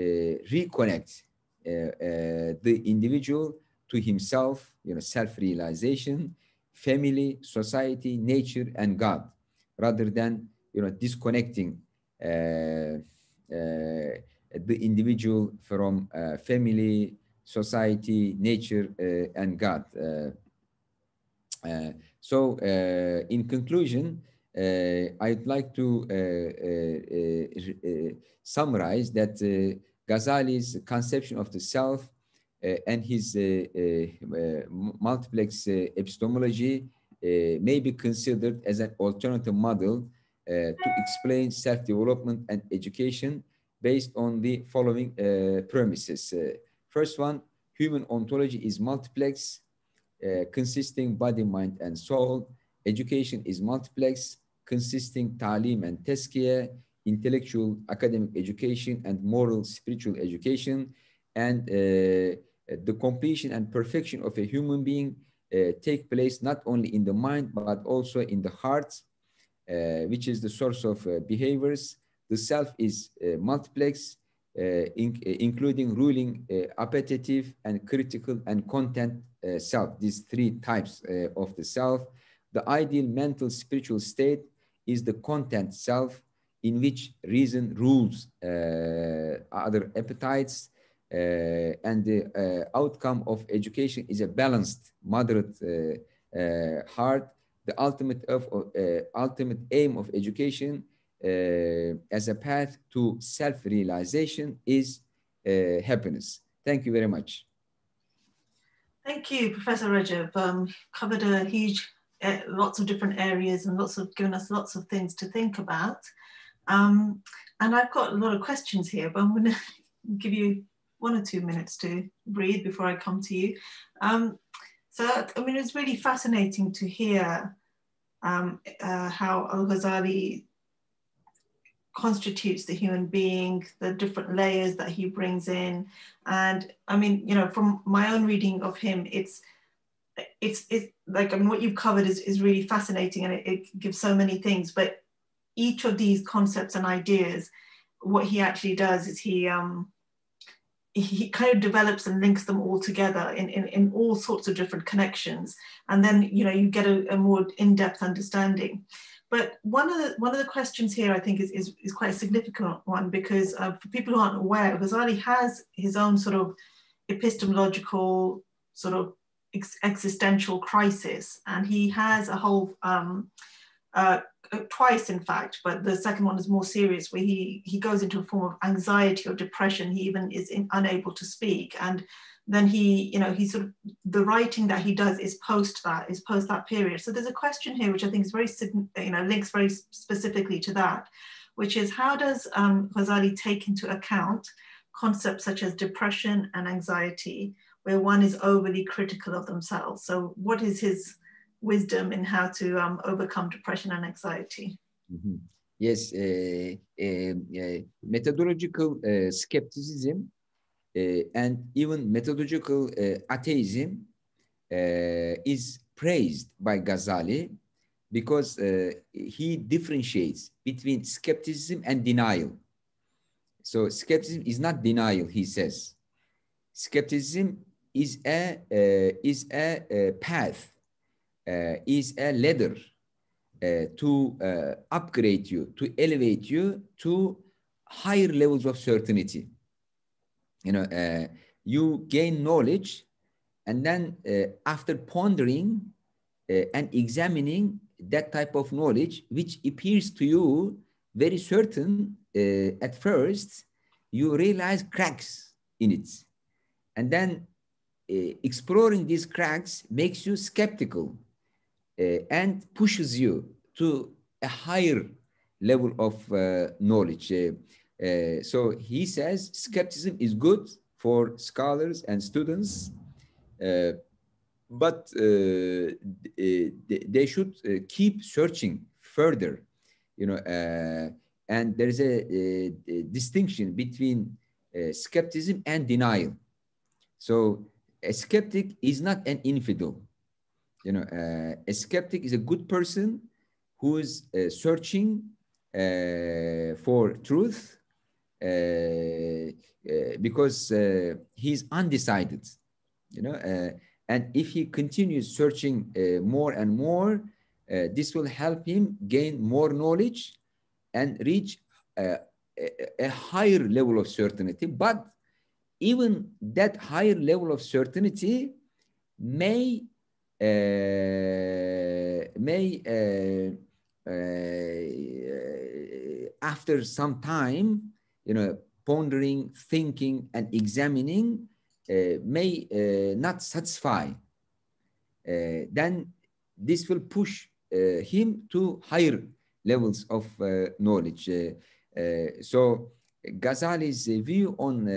reconnect the individual to himself, you know, self-realization, family, society, nature, and God, rather than you know disconnecting the individual from family, society, nature, and God. So, uh, in conclusion, uh, I'd like to uh, uh, uh, uh summarize that Ghazali's conception of the self and his multiplex epistemology may be considered as an alternative model to explain self-development and education based on the following premises. first one, human ontology is multiplex, uh, consisting body, mind, and soul. Education is multiplex, consisting talim and teskiya, intellectual academic education and moral spiritual education and uh, the completion and perfection of a human being uh, take place not only in the mind but also in the heart uh, which is the source of uh, behaviors the self is multiplex in, including ruling appetitive and critical and content self these three types of the self the ideal mental spiritual state is the content self in which reason rules uh, other appetites uh, and the uh, outcome of education is a balanced, moderate uh, uh, heart. The ultimate, of, uh, ultimate aim of education as a path to self-realization is happiness. Thank you very much. Thank you, Professor Rajab. Um, covered a huge uh, lots of different areas and lots of given us lots of things to think about. Um, and I've got a lot of questions here, but I'm going to give you one or two minutes to breathe before I come to you. Um, so, I mean, it's really fascinating to hear um, uh, how Al Ghazali constitutes the human being, the different layers that he brings in. And I mean, you know, from my own reading of him, it's it's it's like I mean what you've covered is, is really fascinating and it, it gives so many things but each of these concepts and ideas what he actually does is he um he kind of develops and links them all together in, in, in all sorts of different connections and then you know you get a, a more in-depth understanding but one of the one of the questions here I think is, is, is quite a significant one because uh, for people who aren't aware, Ghazali has his own sort of epistemological sort of ex existential crisis. And he has a whole, um, uh, twice in fact, but the second one is more serious, where he, he goes into a form of anxiety or depression. He even is in, unable to speak. And then he, you know, he sort of, the writing that he does is post that, is post that period. So there's a question here, which I think is very, you know, links very specifically to that, which is how does um, Ghazali take into account concepts such as depression and anxiety where one is overly critical of themselves. So, what is his wisdom in how to um, overcome depression and anxiety? Mm -hmm. Yes, uh, uh, uh, methodological uh, skepticism and even methodological uh, atheism is praised by Ghazali because he differentiates between skepticism and denial. So skepticism is not denial, he says. Skepticism is a is a, path, is a ladder uh, to uh, upgrade you, to elevate you to higher levels of certainty. You know, uh, you gain knowledge and then after pondering and examining that type of knowledge, which appears to you very certain at first, you realize cracks in it. And then uh, exploring these cracks makes you skeptical uh, and pushes you to a higher level of uh, knowledge. So he says skepticism is good for scholars and students, but they should keep searching further, you know, and there's a, a, a distinction between uh, skepticism and denial. So a skeptic is not an infidel. You know, uh, a skeptic is a good person who is uh, searching uh, for truth uh, uh, because uh, he's undecided. You know, and if he continues searching more and more, this will help him gain more knowledge and reach a, a higher level of certainty. But even that higher level of certainty may uh, may uh, uh, after some time, you know, pondering, thinking, and examining, uh, may uh, not satisfy. Uh, then this will push him to higher levels of knowledge. so Ghazali's view on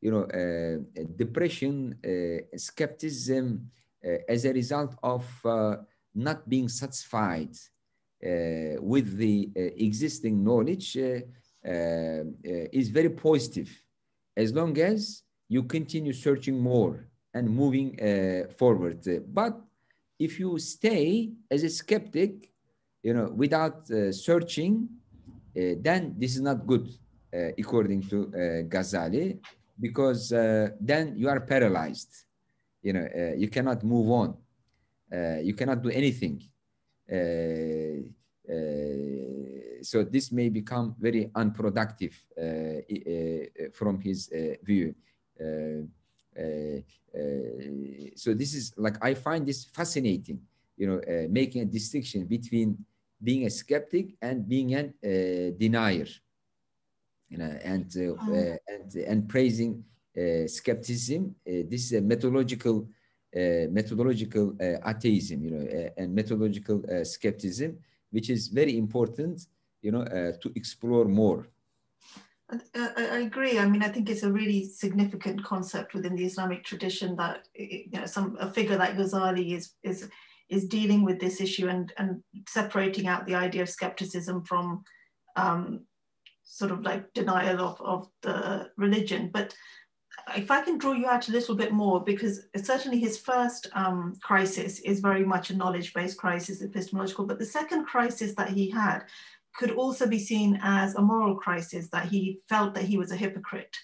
you know, uh, depression, uh, skepticism uh, as a result of not being satisfied with the existing knowledge is very positive as long as you continue searching more and moving forward. But if you stay as a skeptic, you know, without uh, searching, uh, then this is not good, uh, according to Ghazali because uh, then you are paralyzed. You know, uh, you cannot move on. Uh, you cannot do anything. Uh, uh, so this may become very unproductive uh, uh from his uh, view. Uh, so this is like I find this fascinating. You know, making a distinction between being a skeptic and being a denier you know, and uh, oh. uh, and and praising uh, skepticism. this is a methodological methodological atheism, you know, and methodological skepticism, which is very important, you know, to explore more. I, I, agree. I mean, I think it's a really significant concept within the Islamic tradition that you know some a figure like Ghazali is is is dealing with this issue and and separating out the idea of skepticism from um, sort of like denial of, of the religion. But if I can draw you out a little bit more, because certainly his first um, crisis is very much a knowledge-based crisis, epistemological, but the second crisis that he had could also be seen as a moral crisis, that he felt that he was a hypocrite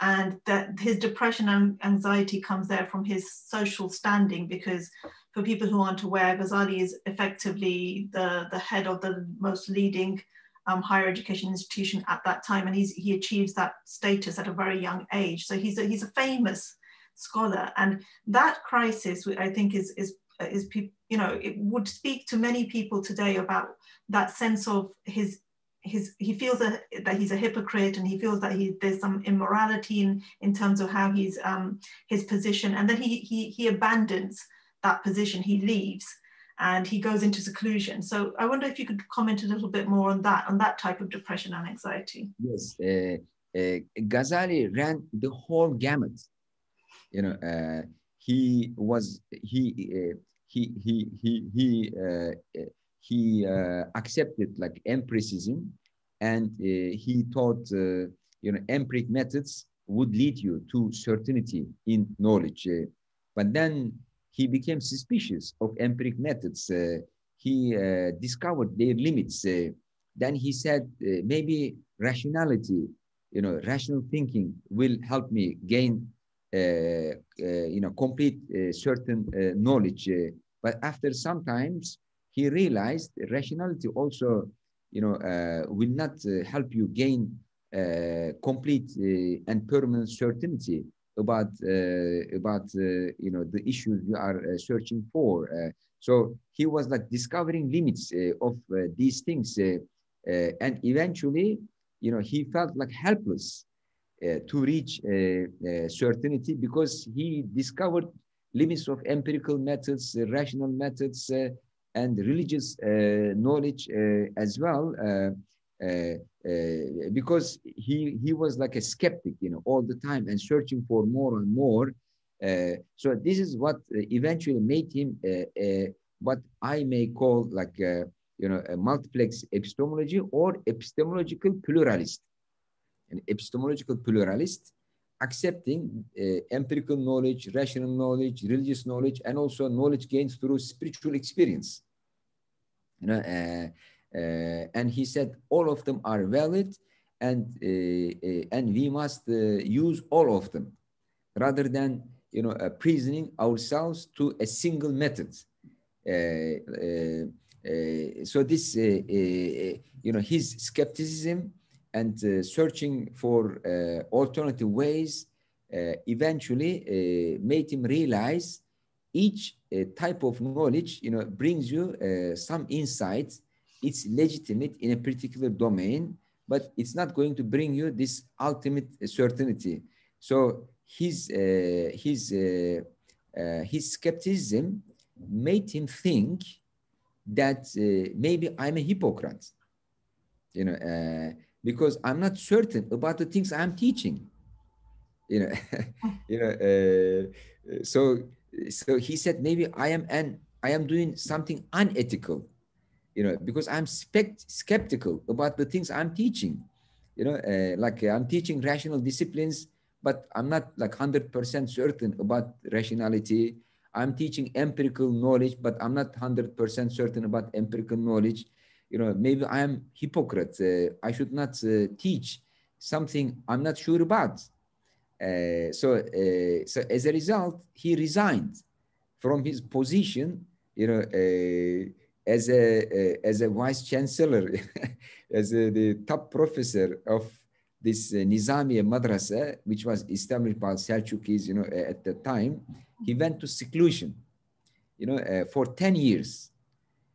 and that his depression and anxiety comes there from his social standing because for people who aren't aware, Ghazali is effectively the, the head of the most leading um, higher education institution at that time, and he's, he achieves that status at a very young age. So he's a, he's a famous scholar, and that crisis, I think, is is is you know it would speak to many people today about that sense of his his he feels that, that he's a hypocrite and he feels that he there's some immorality in in terms of how he's um his position and then he he he abandons that position he leaves and he goes into seclusion. So I wonder if you could comment a little bit more on that, on that type of depression and anxiety. Yes, uh, uh, Ghazali ran the whole gamut. You know, uh, he was he uh, he he he he uh, he uh, accepted like empiricism, and uh, he thought uh, you know empiric methods would lead you to certainty in knowledge. Uh, but then he became suspicious of empiric methods. Uh, he uh, discovered their limits. Uh, then he said, maybe rationality, you know, rational thinking will help me gain, you know, complete certain knowledge. but after sometimes he realized rationality also, you know, uh, will not uh, help you gain uh, complete uh, and permanent certainty. about uh, about you know the issues you are searching for. so he was like discovering limits of these things, and eventually, you know, he felt like helpless to reach certainty because he discovered limits of empirical methods, rational methods, and religious knowledge as well. Uh, uh, because he he was like a skeptic, you know, all the time and searching for more and more. Uh, so this is what eventually made him what I may call like you know a multiplex epistemology or epistemological pluralist. An epistemological pluralist accepting uh, empirical knowledge, rational knowledge, religious knowledge, and also knowledge gained through spiritual experience. You know, uh, uh, and he said all of them are valid and, uh, uh, and we must uh, use all of them rather than you know, aprisioning ourselves to a single method. Uh, uh, so this, you know, his skepticism and searching for alternative ways eventually made him realize each uh, type of knowledge you know brings you uh, some insights it's legitimate in a particular domain, but it's not going to bring you this ultimate certainty. So his uh, his uh, uh, his skepticism made him think that uh, maybe I'm a hypocrite, you know, uh, because I'm not certain about the things I'm teaching. You know, you know. Uh, so so he said maybe I am an I am doing something unethical you know, because I'm skeptical about the things I'm teaching. You know, uh, like uh, I'm teaching rational disciplines, but I'm not like 100% certain about rationality. I'm teaching empirical knowledge, but I'm not 100% certain about empirical knowledge. You know, maybe I'm hypocrite. Uh, I should not uh, teach something I'm not sure about. Uh, so, uh, so as a result, he resigned from his position. You know, as a, as a vice chancellor, as a, the top professor of this uh, madrasa, which was established by Selçukis, you know, at the time, he went to seclusion, you know, uh, for 10 years,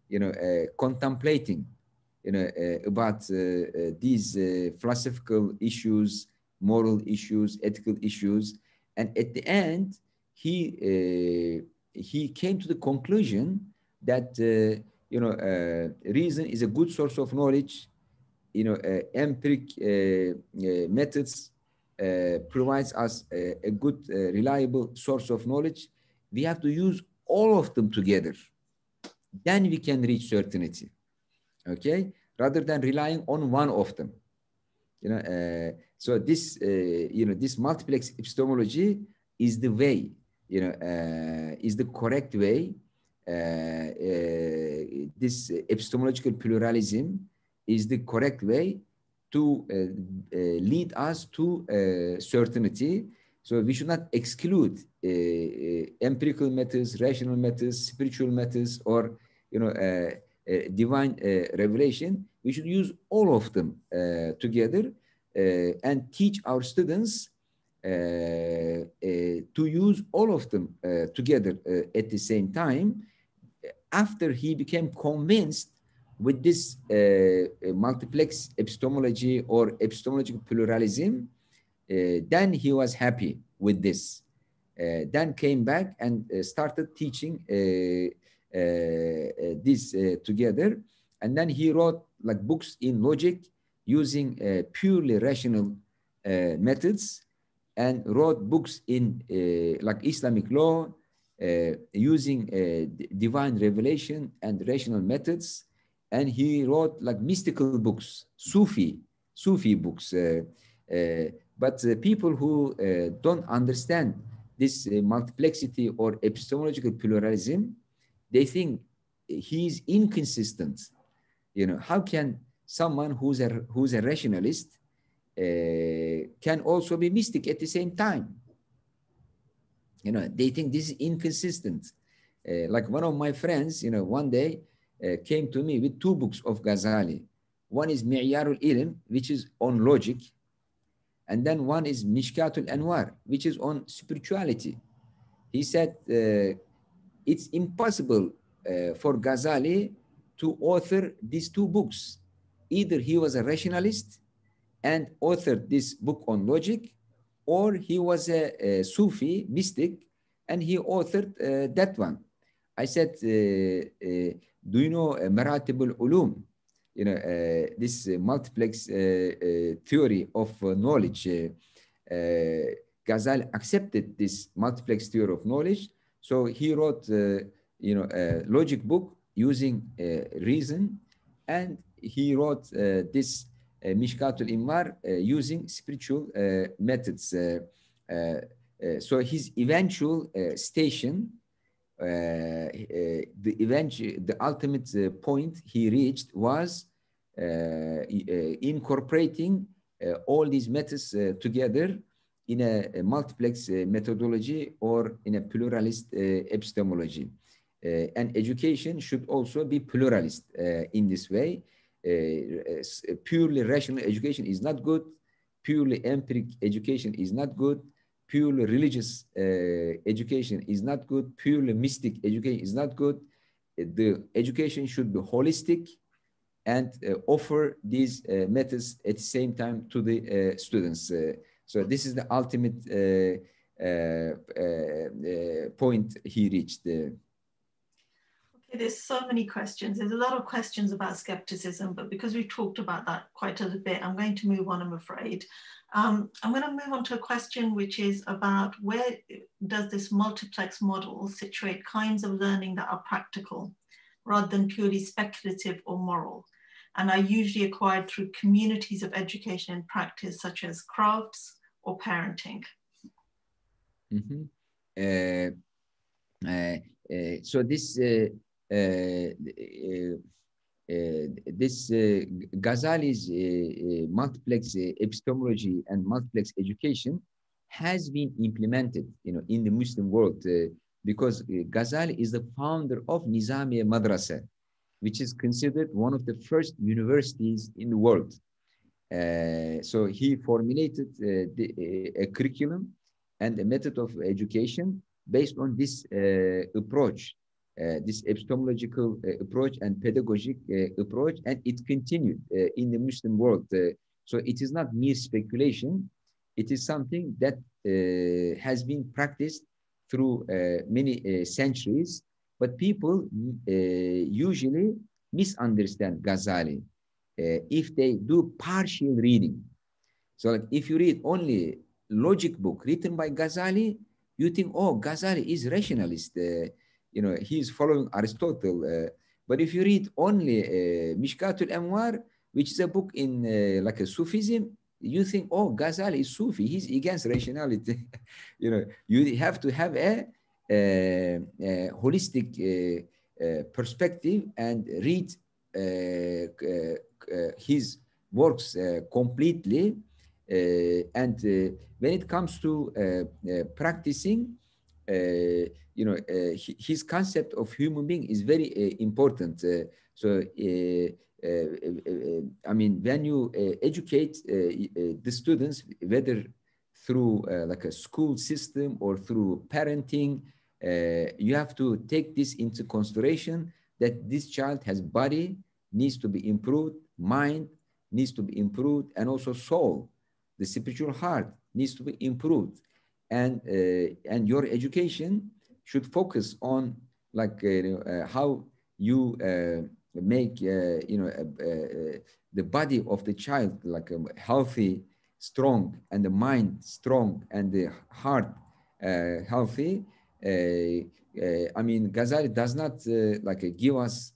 you know, uh, contemplating, you know, uh, about uh, uh, these philosophical issues, moral issues, ethical issues. And at the end, he, he came to the conclusion that you know, uh, reason is a good source of knowledge. You know, uh, empiric uh, methods provides us a, a good, reliable source of knowledge. We have to use all of them together. Then we can reach certainty. Okay, rather than relying on one of them. You know, uh, so this, uh, you know, this multiplex epistemology is the way, you know, uh, is the correct way uh, uh, this epistemological pluralism is the correct way to uh, lead us to certainty. So we should not exclude empirical methods, rational methods, spiritual methods, or you know, divine revelation. We should use all of them together and teach our students uh, uh, to use all of them uh, together at the same time after he became convinced with this uh, uh, multiplex epistemology or epistemological pluralism, uh, then he was happy with this. Uh, then came back and uh, started teaching uh, Uh, uh, this uh, together. And then he wrote like books in logic using purely rational methods and wrote books in like Islamic law, uh, using uh, divine revelation and rational methods. And he wrote like mystical books, Sufi, Sufi books. Uh, but people who don't understand this multiplexity or epistemological pluralism, they think he's inconsistent. You know, how can someone who's a who's a rationalist uh, can also be mystic at the same time? You know, they think this is inconsistent. Uh, like one of my friends, you know, one day uh, came to me with two books of Ghazali. One is Mi'yarul Ilm, which is on logic, And then one is Mishkatul Anwar, which is on spirituality. He said uh, it's impossible uh, for Ghazali to author these two books. Either he was a rationalist and authored this book on logic, or he was a, a Sufi mystic and he authored uh, that one. I said, uh, uh, do you know uh, Maratibul Ulum? You know, this multiplex theory of knowledge. Ghazali accepted this multiplex theory of knowledge. So he wrote, uh, you know, a logic book using uh, reason and he wrote uh, this uh, Mishkatul Anwar uh, using spiritual uh, methods. so his eventual station, the eventual, the ultimate point he reached was incorporating all these methods together in a, multiplex uh, methodology or in a pluralist uh, epistemology. Uh, and education should also be pluralist in this way. Uh, purely rational education is not good. Purely empiric education is not good. Purely religious uh, education is not good. Purely mystic education is not good. The education should be holistic and uh, offer these methods at the same time to the students. So this is the ultimate uh, uh, uh, point he reached. There. Okay, there's so many questions. There's a lot of questions about skepticism, but because we've talked about that quite a bit, I'm going to move on, I'm afraid. Um, I'm going to move on to a question which is about where does this multiplex model situate kinds of learning that are practical rather than purely speculative or moral and are usually acquired through communities of education and practice such as crafts or parenting? Mm -hmm. uh, uh, uh, so this uh, uh, uh, this Ghazali's multiplex epistemology and multiplex education has been implemented, you know, in the Muslim world because Ghazali is the founder of Nizamiya Madrasa, which is considered one of the first universities in the world. Uh, so he formulated uh, the, uh, a curriculum and a method of education based on this approach uh, this epistemological uh, approach and pedagogic uh, approach, and it continued in the Muslim world. so it is not mere speculation. It is something that has been practiced through many centuries, but people usually misunderstand Ghazali if they do partial reading. So like if you read only logic book written by Ghazali, you think, oh, Ghazali is rationalist. Uh, you know, he's following Aristotle. Uh, but if you read only uh, Mishkatul Anwar, which is a book in uh, like a Sufism, you think, oh, Ghazali is Sufi. He's against rationality. you know, you have to have a Uh, uh, holistic uh, uh, perspective and read uh, uh his works completely. and when it comes to practicing, you know, uh, his concept of human being is very uh, important. Uh, so, I mean, when you educate the students, whether through like a school system or through parenting, you have to take this into consideration that this child has body needs to be improved, mind needs to be improved, and also soul, the spiritual heart needs to be improved. And, uh, and your education should focus on like uh, uh, how you uh, make you know the body of the child like um, healthy, strong, and the mind strong, and the heart healthy. I mean, Ghazali does not like give us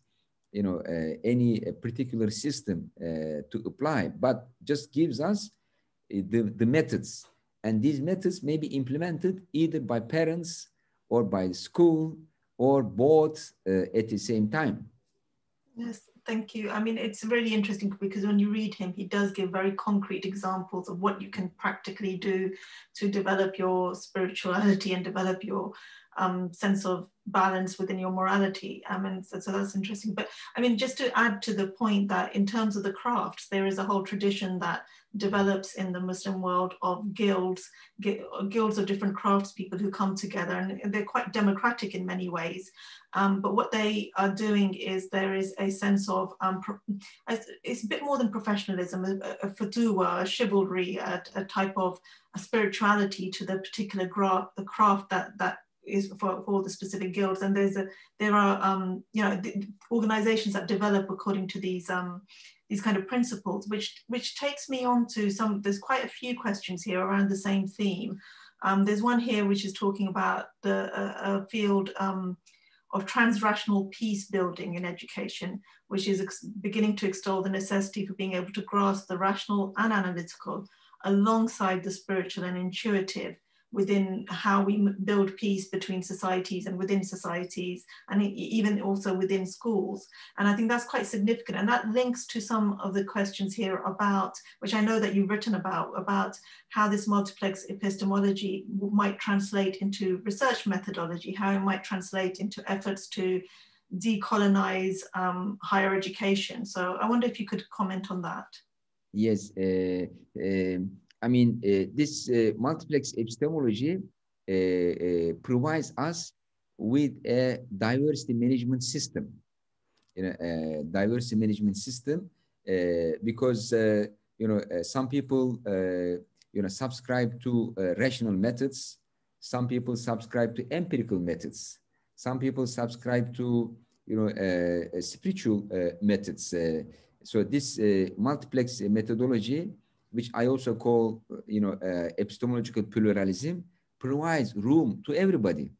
you know, uh, any uh, particular system uh, to apply, but just gives us the, the methods. And these methods may be implemented either by parents or by school or both uh, at the same time. Yes, thank you. I mean, it's really interesting because when you read him, he does give very concrete examples of what you can practically do to develop your spirituality and develop your um, sense of balance within your morality. I mean, so, so, that's interesting. But I mean, just to add to the point that in terms of the crafts, there is a whole tradition that develops in the Muslim world of guilds, guilds of different craftspeople who come together, and they're quite democratic in many ways. Um, but what they are doing is there is a sense of um, it's a bit more than professionalism, a, a futuwa, a chivalry, a, a type of a spirituality to the particular craft that that is for, for the specific guilds. And there's a there are um, you know organizations that develop according to these um, these kind of principles which which takes me on to some there's quite a few questions here around the same theme. Um, there's one here which is talking about the uh, field um, of transrational peace building in education, which is beginning to extol the necessity for being able to grasp the rational and analytical alongside the spiritual and intuitive within how we build peace between societies and within societies and even also within schools. And i think that's quite significant and that links to some of the questions here about which i know that you've written about about how this multiplex epistemology might translate into research methodology how it might translate into efforts to decolonize um, higher education. So i wonder if you could comment on that. Yes uh, uh I mean, uh, this uh, multiplex epistemology uh, provides us with a diversity management system, you know, a diversity management system, because you know some people you know subscribe to rational methods, some people subscribe to empirical methods, some people subscribe to you know uh, spiritual uh, methods. Uh, so this multiplex methodology which I also call, you know, uh, epistemological pluralism, provides room to everybody,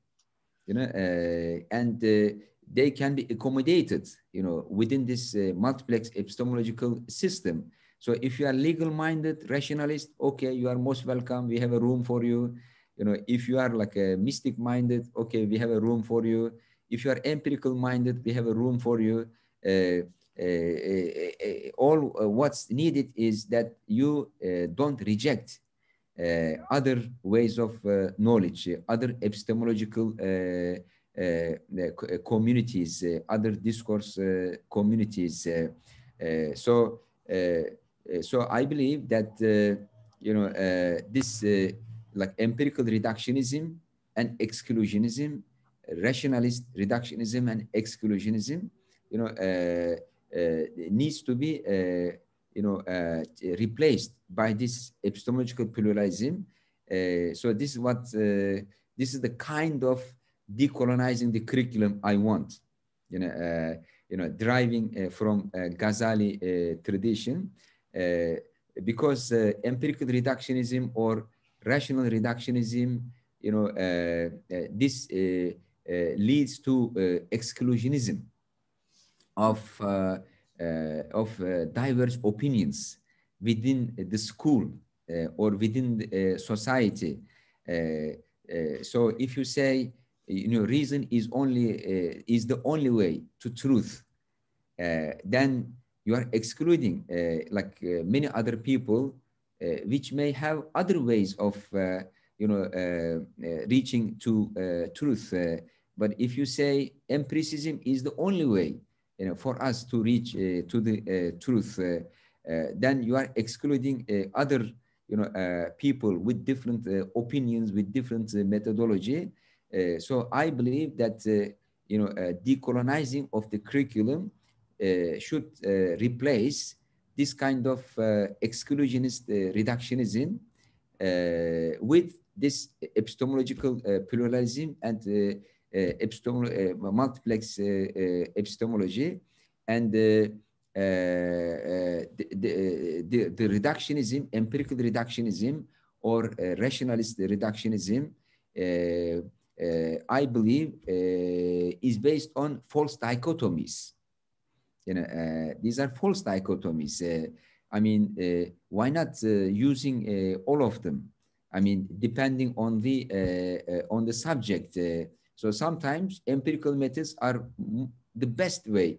you know, uh, and uh, they can be accommodated, you know, within this uh, multiplex epistemological system. So if you are legal-minded rationalist, okay, you are most welcome. We have a room for you. You know, if you are like a mystic-minded, okay, we have a room for you. If you are empirical-minded, we have a room for you. Uh, Uh, uh, uh, all what's needed is that you don't reject other ways of knowledge, other epistemological communities, other discourse communities. so, so I believe that you know this like empirical reductionism and exclusionism, rationalist reductionism and exclusionism, you know, uh, uh, Uh, needs to be uh, you know, uh, replaced by this epistemological pluralism. Uh, so this is what, uh, this is the kind of decolonizing the curriculum I want, you know, you know, driving from Ghazali tradition, because empirical reductionism or rational reductionism, you know, this leads to exclusionism of, uh, uh, of uh, diverse opinions within the school or within the society. so if you say, you know, reason is only is the only way to truth, then you are excluding like many other people which may have other ways of you know, uh, uh, reaching to uh, truth. but if you say empiricism is the only way you know, for us to reach uh, to the uh, truth, uh, uh then you are excluding uh, other you know, uh, people with different opinions, with different methodology. so I believe that you know, decolonizing of the curriculum should replace this kind of exclusionist reductionism with this epistemological pluralism and Uh, epistemolo uh, multiplex uh, epistemology and the, the, the, the, reductionism, empirical reductionism or rationalist reductionism, I believe is based on false dichotomies. You know, these are false dichotomies. I mean, uh, why not uh, using uh, all of them? I mean, depending on the on the subject. So sometimes empirical methods are the best way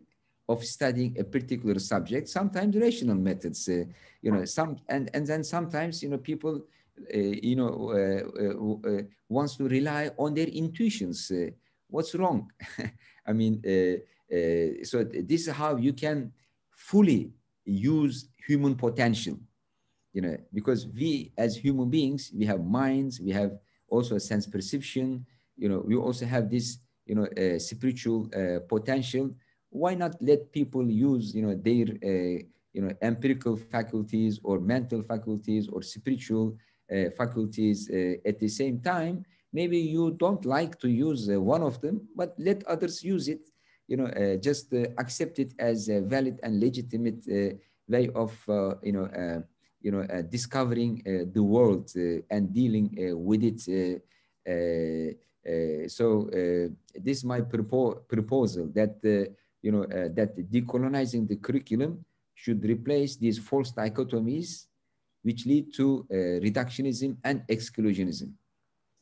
of studying a particular subject. Sometimes rational methods, uh, you know, some and and then sometimes you know people uh, you know, uh, uh, wants to rely on their intuitions. what's wrong? I mean, so this is how you can fully use human potential you know because we as human beings we have minds we have also a sense perception you know we also have this you know uh, spiritual uh, potential. Why not let people use you know their uh, you know empirical faculties or mental faculties or spiritual uh, faculties uh, at the same time? Maybe you don't like to use uh, one of them but let others use it you know just accept it as a valid and legitimate way of you know you know discovering the world and dealing with it so this is my propo proposal that you know, uh, that decolonizing the curriculum should replace these false dichotomies which lead to uh, reductionism and exclusionism.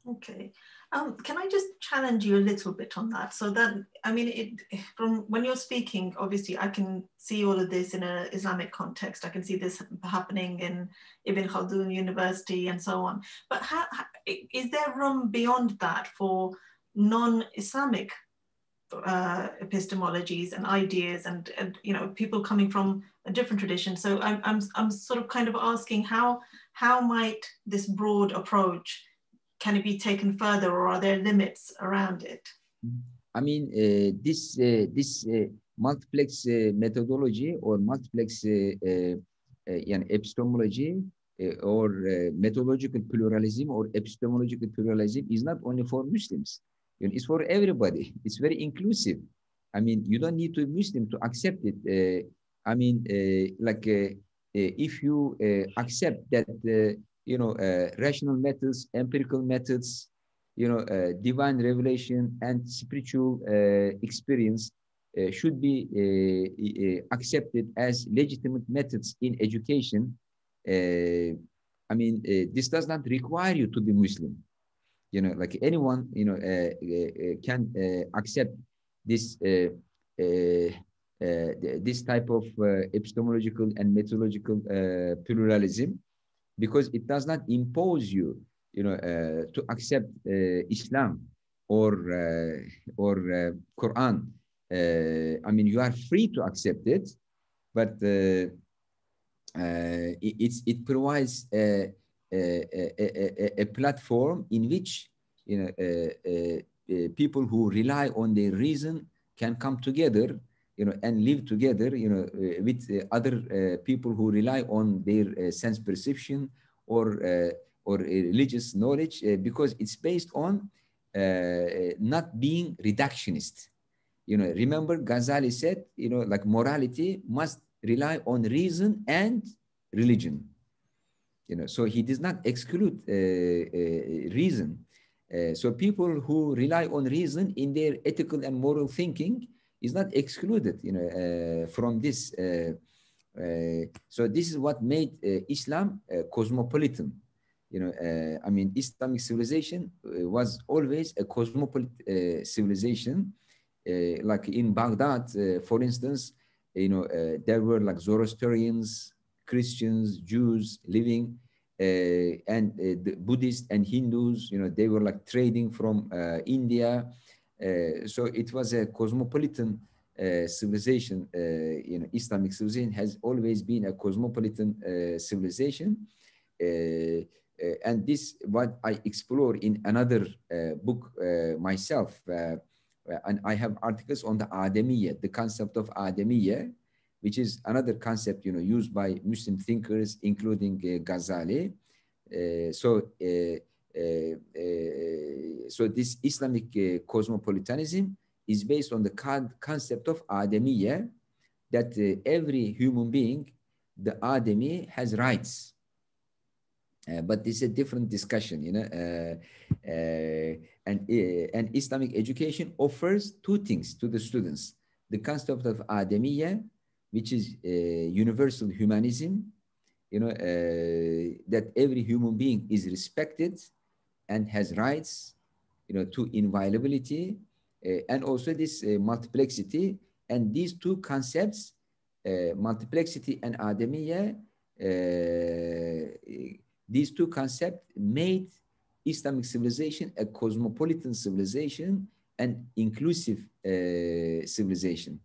Okay. Um, can I just challenge you a little bit on that? So that, I mean, it, from when you're speaking, obviously I can see all of this in an Islamic context. I can see this happening in Ibn Haldun University and so on. But how, is there room beyond that for non-Islamic uh, epistemologies and ideas and, and, you know people coming from a different tradition? So I'm, I'm, I'm sort of kind of asking how how might this broad approach can it be taken further or are there limits around it? I mean uh, this uh, this uh, multiplex uh, methodology or multiplex uh, epistemology or methodological pluralism or epistemological pluralism is not only for muslims it's for everybody. It's very inclusive. I mean, you don't need to be Muslim to accept it. Uh, I mean, uh, like uh, uh if you uh, accept that, uh, you know, rational methods, empirical methods, you know, divine revelation and spiritual experience should be accepted as legitimate methods in education. Uh, I mean, uh, this does not require you to be Muslim you know, like anyone, you know, uh, uh, uh can uh, accept this this type of epistemological and methodological pluralism because it does not impose you, you know, to accept Islam or or Quran. I mean, you are free to accept it, but uh, it, it provides uh, a, a, a, platform in which you know, people who rely on their reason can come together you know, and live together, you know, uh, with uh, other uh, people who rely on their sense perception or or religious knowledge, because it's based on not being reductionist. You know, remember Ghazali said, you know, like morality must rely on reason and religion. You know so he does not exclude uh, uh, reason. Uh, so people who rely on reason in their ethical and moral thinking is not excluded you know uh, from this uh, uh, so this is what made islam cosmopolitan. You know i mean islamic civilization was always a cosmopolitan civilization like in baghdad for instance you know uh, there were like zoroastrians Christians, Jews living, uh, and uh, the Buddhists and Hindus, you know, they were like trading from uh, India. Uh, so it was a cosmopolitan uh, civilization. you know, Islamic civilization has always been a cosmopolitan civilization. and this what I explore in another book myself. And I have articles on the Ademiyya, the concept of Ademiyya, which is another concept, you know, used by Muslim thinkers, including uh, Ghazali. Uh, so, uh, so this Islamic cosmopolitanism is based on the con concept of Ademiyya, that every human being, the Ademi, has rights. Uh, but this is a different discussion, you know. Uh, uh, and and Islamic education offers two things to the students: the concept of Ademiyya which is uh, universal humanism, you know, uh, that every human being is respected and has rights, you know, to inviolability, uh, and also this multiplexity. And these two concepts, multiplexity and ademiyya, these two concepts made Islamic civilization a cosmopolitan civilization and inclusive uh, civilization.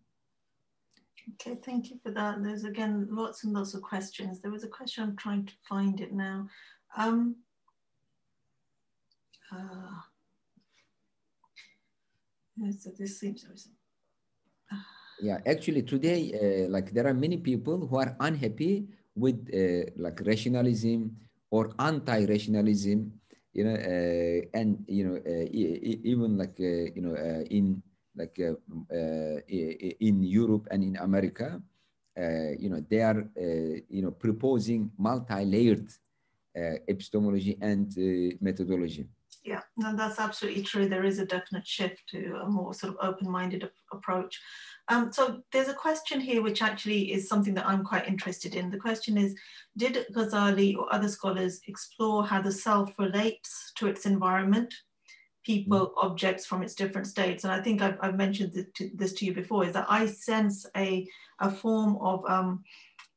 Okay, thank you for that. There's again lots and lots of questions. There was a question, I'm trying to find it now. Um, uh, so this seems yeah actually today uh, like there are many people who are unhappy with uh, like rationalism or anti-rationalism you know uh, and you know uh, even like uh, you know uh, in like in Europe and in America you know they are you know proposing multi-layered epistemology and methodology yeah, no, that's absolutely true. There is a definite shift to a more sort of open-minded approach. Um, so there's a question here which actually is something that I'm quite interested in. The question is, did Ghazali or other scholars explore how the self relates to its environment, people, mm. objects from its different states? And I think I've, I've mentioned this to, this to, you before, is that I sense a, a form of, um,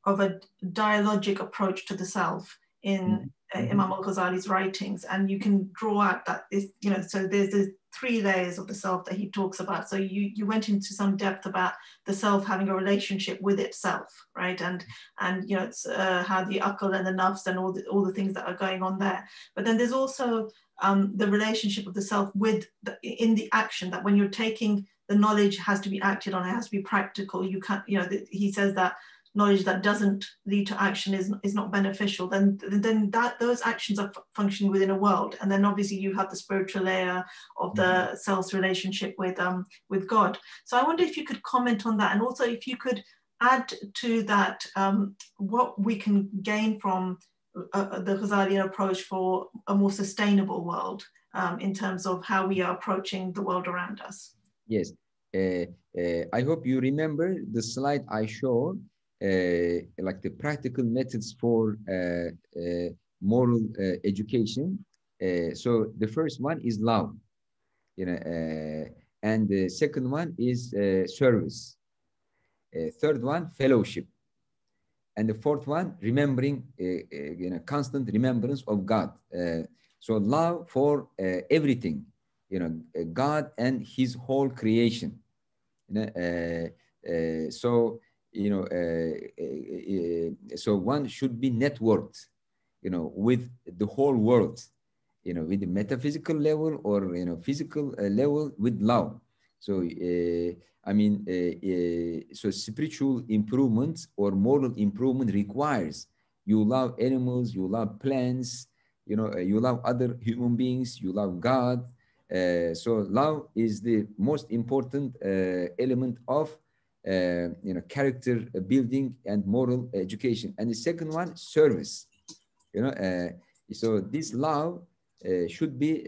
of a dialogic approach to the self in mm mm-hmm. Imam al-Ghazali's writings and you can draw out that is you know so there's the three layers of the self that he talks about. So you you went into some depth about the self having a relationship with itself right? And and you know it's uh, how the akal and the nafs and all the all the things that are going on there. But then there's also um, the relationship of the self with the, in the action that when you're taking the knowledge has to be acted on it has to be practical. You can't you know the, he says that knowledge that doesn't lead to action is, is not beneficial, then, then that those actions are functioning within a world. And then obviously you have the spiritual layer of the mm-hmm. self's relationship with, um, with God. So I wonder if you could comment on that. And also if you could add to that um, what we can gain from uh, uh the Ghazalian approach for a more sustainable world um, in terms of how we are approaching the world around us. Yes. Uh, uh, I hope you remember the slide I showed Uh, like the practical methods for uh, uh, moral uh, education. Uh, so the first one is love, you know, and the second one is service. third one, fellowship. And the fourth one, remembering, you know, constant remembrance of God. so love for everything, you know, God and his whole creation. You know, uh, uh, so you know, uh, uh, uh, so one should be networked, you know, with the whole world, you know, with the metaphysical level or, you know, physical level with love. So, I mean, so spiritual improvement or moral improvement requires you love animals, you love plants, you know, you love other human beings, you love God. Uh, so love is the most important uh, element of uh, you know, character building and moral education. And the second one, service. You know, uh, so this love uh, should be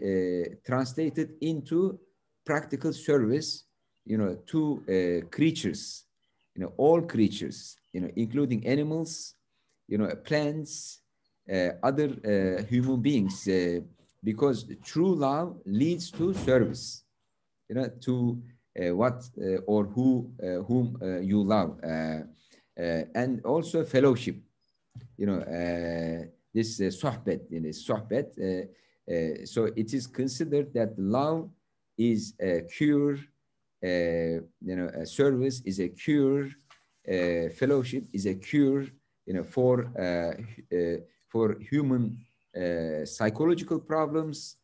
translated into practical service, you know, to creatures, you know, all creatures, you know, including animals, you know, plants, uh, other uh, human beings, uh, because true love leads to service, you know, to uh, Uh, what uh, or who uh, whom uh, you love, uh, and also fellowship. You know, this uh, sohbet, you know, sohbet. so it is considered that love is a cure. you know, a service is a cure. fellowship is a cure. You know, for for human psychological problems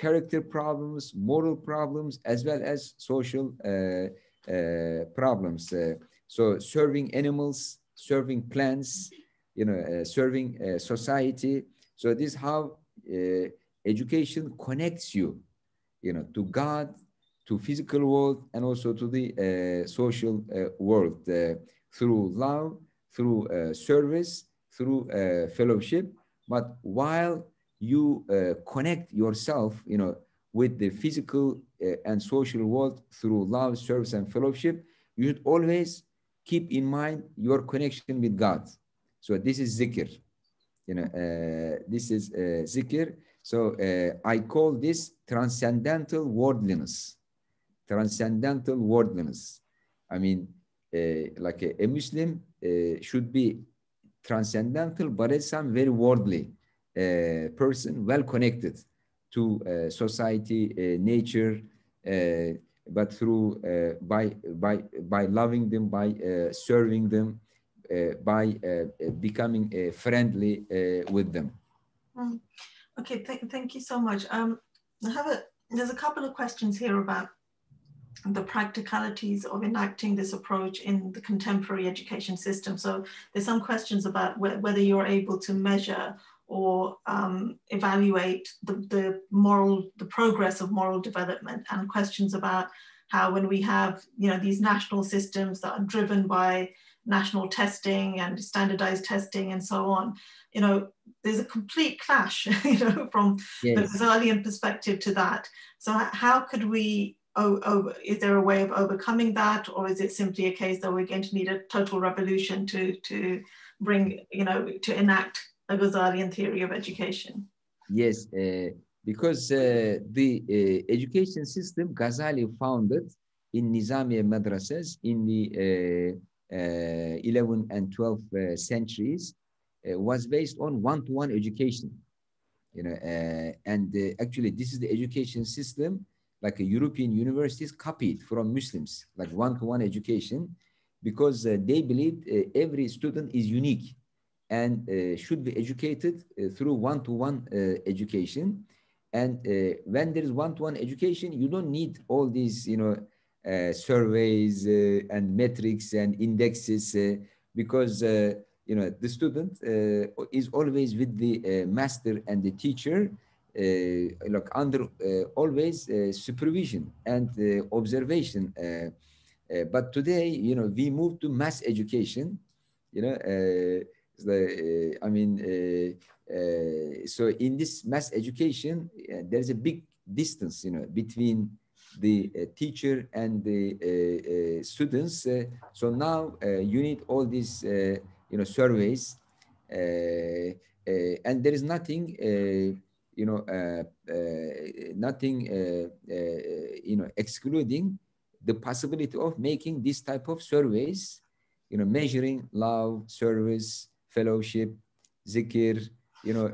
character problems, moral problems, as well as social uh, uh, problems. Uh, so serving animals, serving plants, you know, uh, serving uh, society. So this is how uh, education connects you, you know, to God, to physical world, and also to the social world through love, through service, through fellowship. But while you uh, connect yourself, you know, with the physical uh, and social world through love, service, and fellowship, you should always keep in mind your connection with God. So this is zikr. You know, uh, this is uh, zikr. So uh, I call this transcendental worldliness. Transcendental worldliness. I mean, uh, like a, a Muslim should be transcendental, but it's some very worldly person well connected to uh, society, uh, nature, but through by by by loving them, by serving them, by becoming friendly with them. Mm. Okay, th thank you so much. Um, I have a there's a couple of questions here about the practicalities of enacting this approach in the contemporary education system. So there's some questions about wh whether you're able to measure or um, evaluate the, the moral, the progress of moral development and questions about how when we have, you know, these national systems that are driven by national testing and standardized testing and so on, you know, there's a complete clash, you know, from yes. the Ghazalian perspective to that. So how could we oh, oh, is there a way of overcoming that, or is it simply a case that we're going to need a total revolution to to bring, you know, to enact a Ghazalian theory of education? Yes, uh, because uh, the uh, education system Ghazali founded in Nizamiya madrasas in the 11th uh, uh, and 12th uh, centuries was based on one-to-one -one education. You know, and actually this is the education system like a European universities copied from Muslims, like one-to-one -one education, because they believe uh, every student is unique and uh, should be educated uh, through one-to-one -one, uh, education. And uh, when there is one-to-one education, you don't need all these, you know, surveys and metrics and indexes because, you know, the student is always with the master and the teacher uh, like under uh, always uh, supervision and observation. but today, you know, we move to mass education. You know, the, eh, I mean, eh, eh, so in this mass education, there's a big distance, you know, between the uh, teacher and the uh, uh, students. so now you need all these, you know, surveys, and there is nothing you know, nothing, you know, excluding the possibility of making this type of surveys, you know, measuring love, service, fellowship, zikr, you know,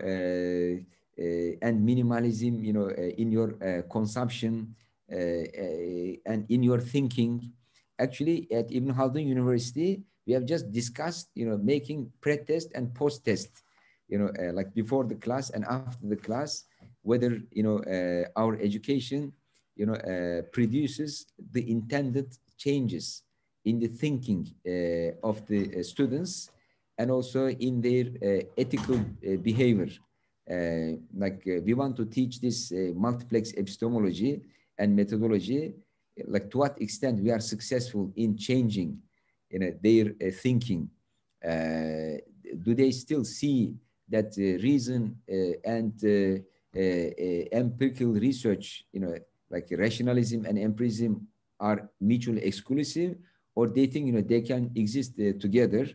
and minimalism, you know, in your consumption and in your thinking. Actually, at Ibn Haldun University, we have just discussed, you know, making pre-test and post-test you know, uh, like before the class and after the class, whether, you know, uh, our education, you know, uh, produces the intended changes in the thinking uh, of the uh, students and also in their uh, ethical behavior. like we want to teach this multiplex epistemology and methodology, like to what extent we are successful in changing you know, their thinking. do they still see that reason uh, and uh, uh, empirical research, you know, like rationalism and empiricism are mutually exclusive, or they think, you know, they can exist together,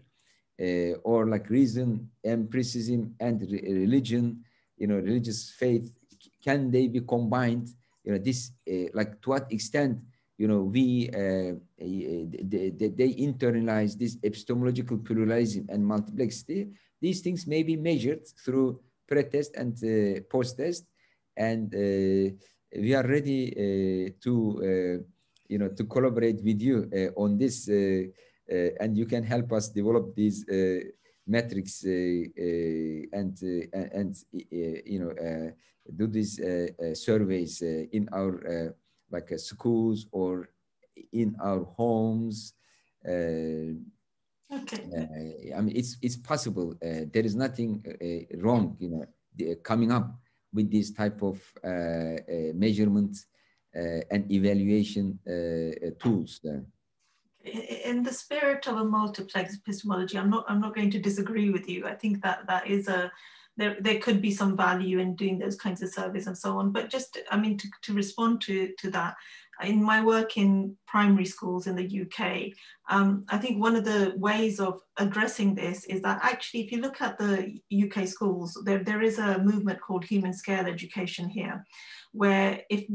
or like reason, empiricism, and re religion, you know, religious faith, can they be combined? You know, this, like to what extent you know, we, uh, they, they, they, internalize this epistemological pluralism and multiplexity these things may be measured through pre-test and uh, post-test, and uh, we are ready uh, to, you know, to collaborate with you on this, Uh, and you can help us develop these uh, metrics uh, and and you know do these surveys in our like schools or in our homes. Okay. Uh, I mean, it's it's possible. Uh, there is nothing uh, wrong, you know, the, coming up with this type of uh, uh, measurement uh, and evaluation tools. In the spirit of a multiplex epistemology, I'm not I'm not going to disagree with you. I think that that is a there, there could be some value in doing those kinds of surveys and so on. But just, I mean, to, to respond to, to that, in my work in primary schools in the UK, um, I think one of the ways of addressing this is that actually, if you look at the UK schools, there, there is a movement called human scale education here, where if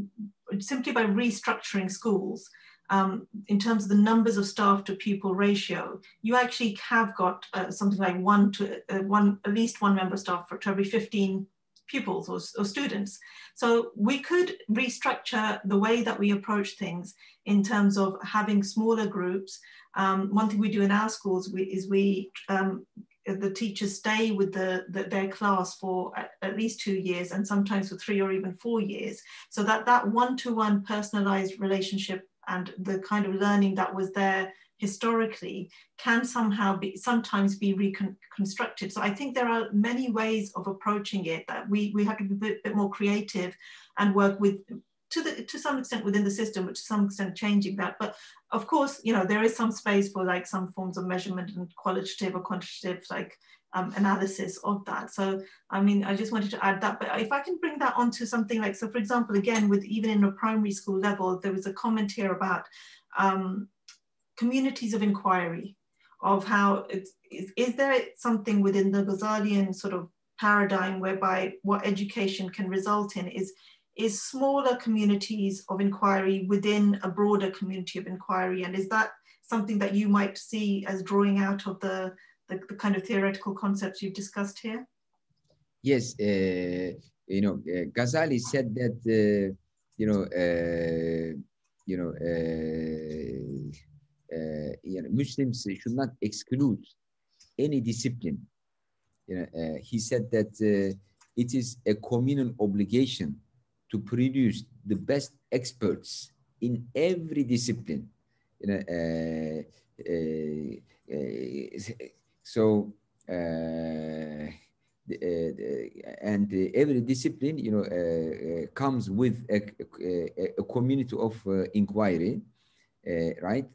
simply by restructuring schools, um, in terms of the numbers of staff to pupil ratio, you actually have got uh, something like one to uh, one, at least one member staff for every 15 pupils or, or, students. So we could restructure the way that we approach things in terms of having smaller groups. Um, one thing we do in our schools we, is we um, the teachers stay with the, the, their class for at, at, least two years and sometimes for three or even four years so that that one-to-one personalized relationship and the kind of learning that was there historically can somehow be sometimes be reconstructed so i think there are many ways of approaching it that we we have to be a bit, bit more creative and work with to the to some extent within the system, but to some extent changing that. But of course, you know, there is some space for like some forms of measurement and qualitative or quantitative like um, analysis of that. So, I mean, I just wanted to add that. But if I can bring that onto something like, so for example, again, with even in a primary school level, there was a comment here about um, communities of inquiry of how it's, is, is there something within the Ghazalian sort of paradigm whereby what education can result in is is smaller communities of inquiry within a broader community of inquiry? And is that something that you might see as drawing out of the, the, the kind of theoretical concepts you've discussed here? Yes, uh, you know, uh, Ghazali said that, uh, you know, uh, you know, uh, uh, you know, Muslims should not exclude any discipline. You know, he said that it is a communal obligation to produce the best experts in every discipline. You know, uh, uh, uh, so uh, and every discipline, you know, uh, comes with a, a, community of inquiry, right?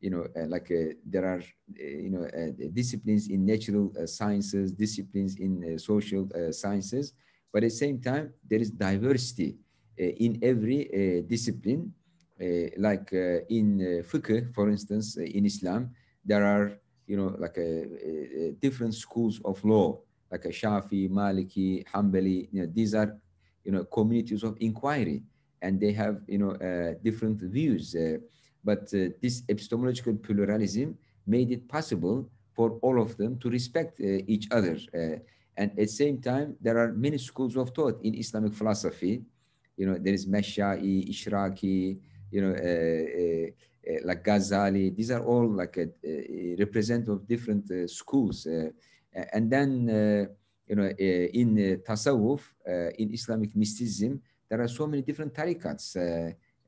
you know, uh, like uh, there are, uh, you know, disciplines in natural sciences, disciplines in social sciences, but at the same time, there is diversity uh, in every uh, discipline. Uh, like in fiqh, for instance, in Islam, there are, you know, like a, different schools of law, like a Shafi, Maliki, Hanbali. You know, these are, you know, communities of inquiry, and they have, you know, different views. but this epistemological pluralism made it possible for all of them to respect each other. And at the same time, there are many schools of thought in Islamic philosophy. You know, there is Mashai, Ishraqi, you know, uh, uh, uh, Eh, like Ghazali. These are all like a, representative of different uh, schools. Uh, and then, you know, in Tasawwuf, in Islamic mysticism, there are so many different tariqats.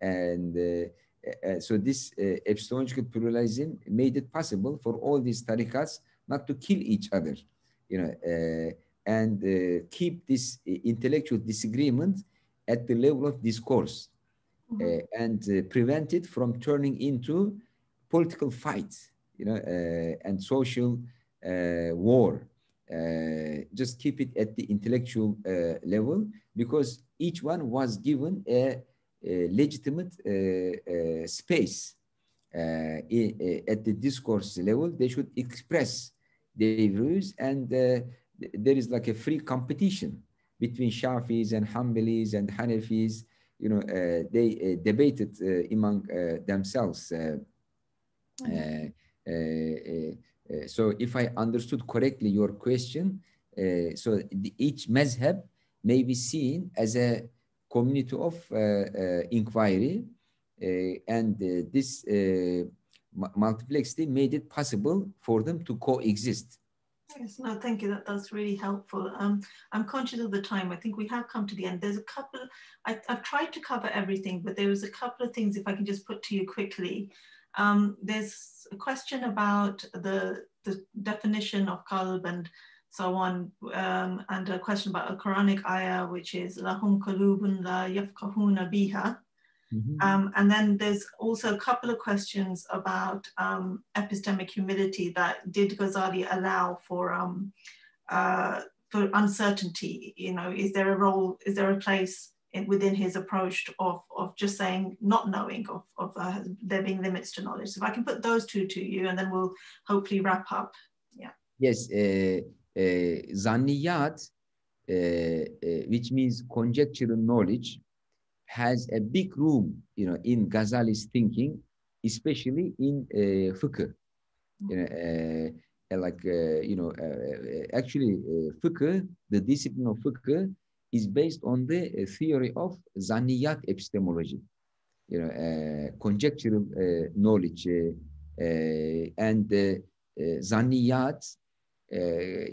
and so this epistemological pluralism made it possible for all these tariqats not to kill each other you know, and keep this intellectual disagreement at the level of discourse. Mm-hmm. Uh, and uh, prevent it from turning into political fights, you know, uh, and social war. just keep it at the intellectual level because each one was given a, a legitimate space uh, at the discourse level, they should express their views and uh, there is like a free competition between Shafis and Hanbalis and Hanafis. You know, uh, they uh, debated uh, among uh, themselves. Uh, uh, mm-hmm. uh, uh so if I understood correctly your question, so the, each mazhab may be seen as a community of inquiry and this multiplexity made it possible for them to coexist. Yes, no, thank you. That, that's really helpful. Um, I'm conscious of the time. I think we have come to the end. There's a couple, I, have tried to cover everything, but there was a couple of things if I can just put to you quickly. Um, there's a question about the, the definition of qalb and so on, um, and a question about a Quranic ayah, which is lahum qalubun la yafqahuna biha. Mm-hmm. Um, and then there's also a couple of questions about um, epistemic humility that did Ghazali allow for um, uh, for uncertainty? You know, is there a role? Is there a place in, within his approach of of just saying not knowing of of uh, there being limits to knowledge? So if I can put those two to you, and then we'll hopefully wrap up. Yeah. Yes, uh, uh, zanniyat, uh, uh, which means conjectural knowledge has a big room, you know, in Ghazali's thinking, especially in uh, fiqh. You know, uh, like, uh, you know, uh, actually uh, fiqh, the discipline of fiqh is based on the uh, theory of zaniyat epistemology, you know, uh, conjectural knowledge. and zaniyat,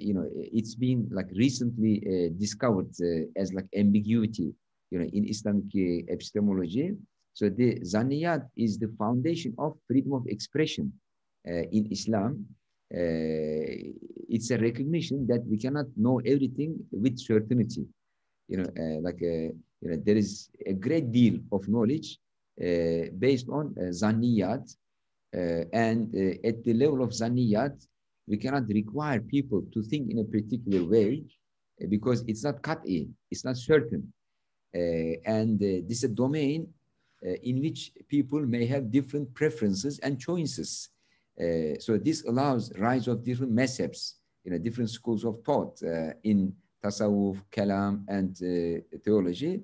you know, it's been like recently discovered as like ambiguity you know, in Islamic uh, epistemology. So the zaniyat is the foundation of freedom of expression uh, in Islam. Uh, it's a recognition that we cannot know everything with certainty. You know, uh, like uh, you know, there is a great deal of knowledge uh, based on zaniyat, and at the level of zaniyat, we cannot require people to think in a particular way because it's not cut-in, it's not certain. Uh, and uh, this is a domain uh, in which people may have different preferences and choices. Uh, so this allows rise of different method,s you know, different schools of thought uh, in tasawwuf, kalam, and uh, theology.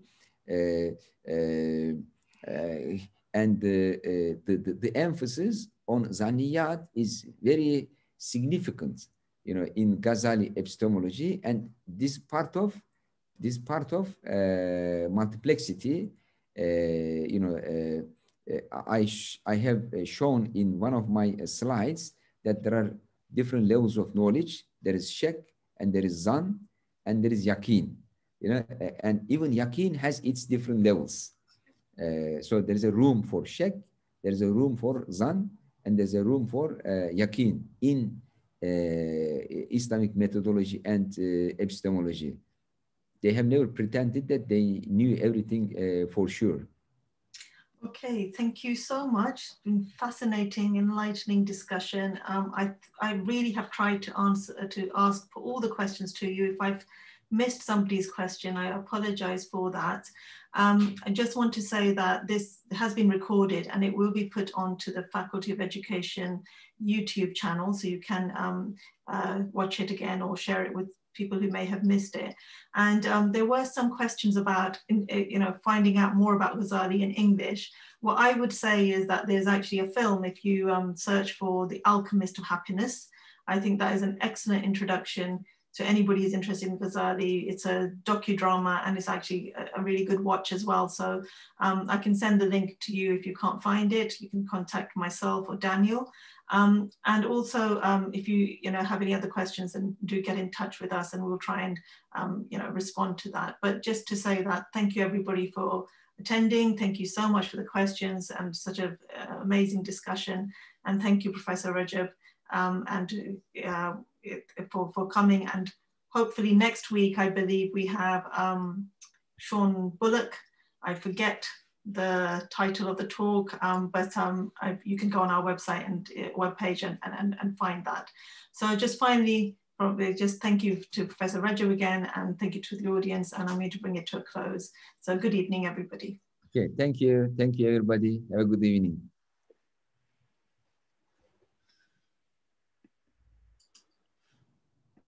and the, the, the emphasis on zaniyat is very significant, you know, in Ghazali epistemology, and this part of this part of uh, multiplexity, uh, you know, uh, I, I have shown in one of my slides that there are different levels of knowledge. There is shek and there is zan and there is yakin. You know, and even yakin has its different levels. Uh, so there is a room for shek, there is a room for zan, and there's a room for uh, yakin in uh, Islamic methodology and epistemology they have never pretended that they knew everything uh, for sure. Okay, thank you so much. It's been fascinating, enlightening discussion. Um, I, I really have tried to answer, to ask for all the questions to you. If I've missed somebody's question, I apologize for that. Um, I just want to say that this has been recorded and it will be put onto the Faculty of Education YouTube channel, so you can um, uh, watch it again or share it with people who may have missed it. And um, there were some questions about, eh, you know, finding out more about Ghazali in English. What I would say is that there's actually a film, if you um, search for The Alchemist of Happiness, I think that is an excellent introduction to anybody who's interested in Ghazali. It's a docudrama and it's actually a, a really good watch as well. So um, I can send the link to you if you can't find it. You can contact myself or Daniel. Um, and also, um, if you you know have any other questions, then do get in touch with us, and we'll try and um, you know respond to that. But just to say that, thank you everybody for attending. Thank you so much for the questions and such an uh, amazing discussion. And thank you, Professor Rajab, um, and uh, for for coming. And hopefully next week, I believe we have um, Sean Bullock. I forget the title of the talk, um, but um, I, you can go on our website and uh, webpage and, and, and find that. So just finally, probably just thank you to Professor Recep again, and thank you to the audience, and I'm going to bring it to a close. So good evening, everybody. Okay, thank you. Thank you, everybody. Have a good evening.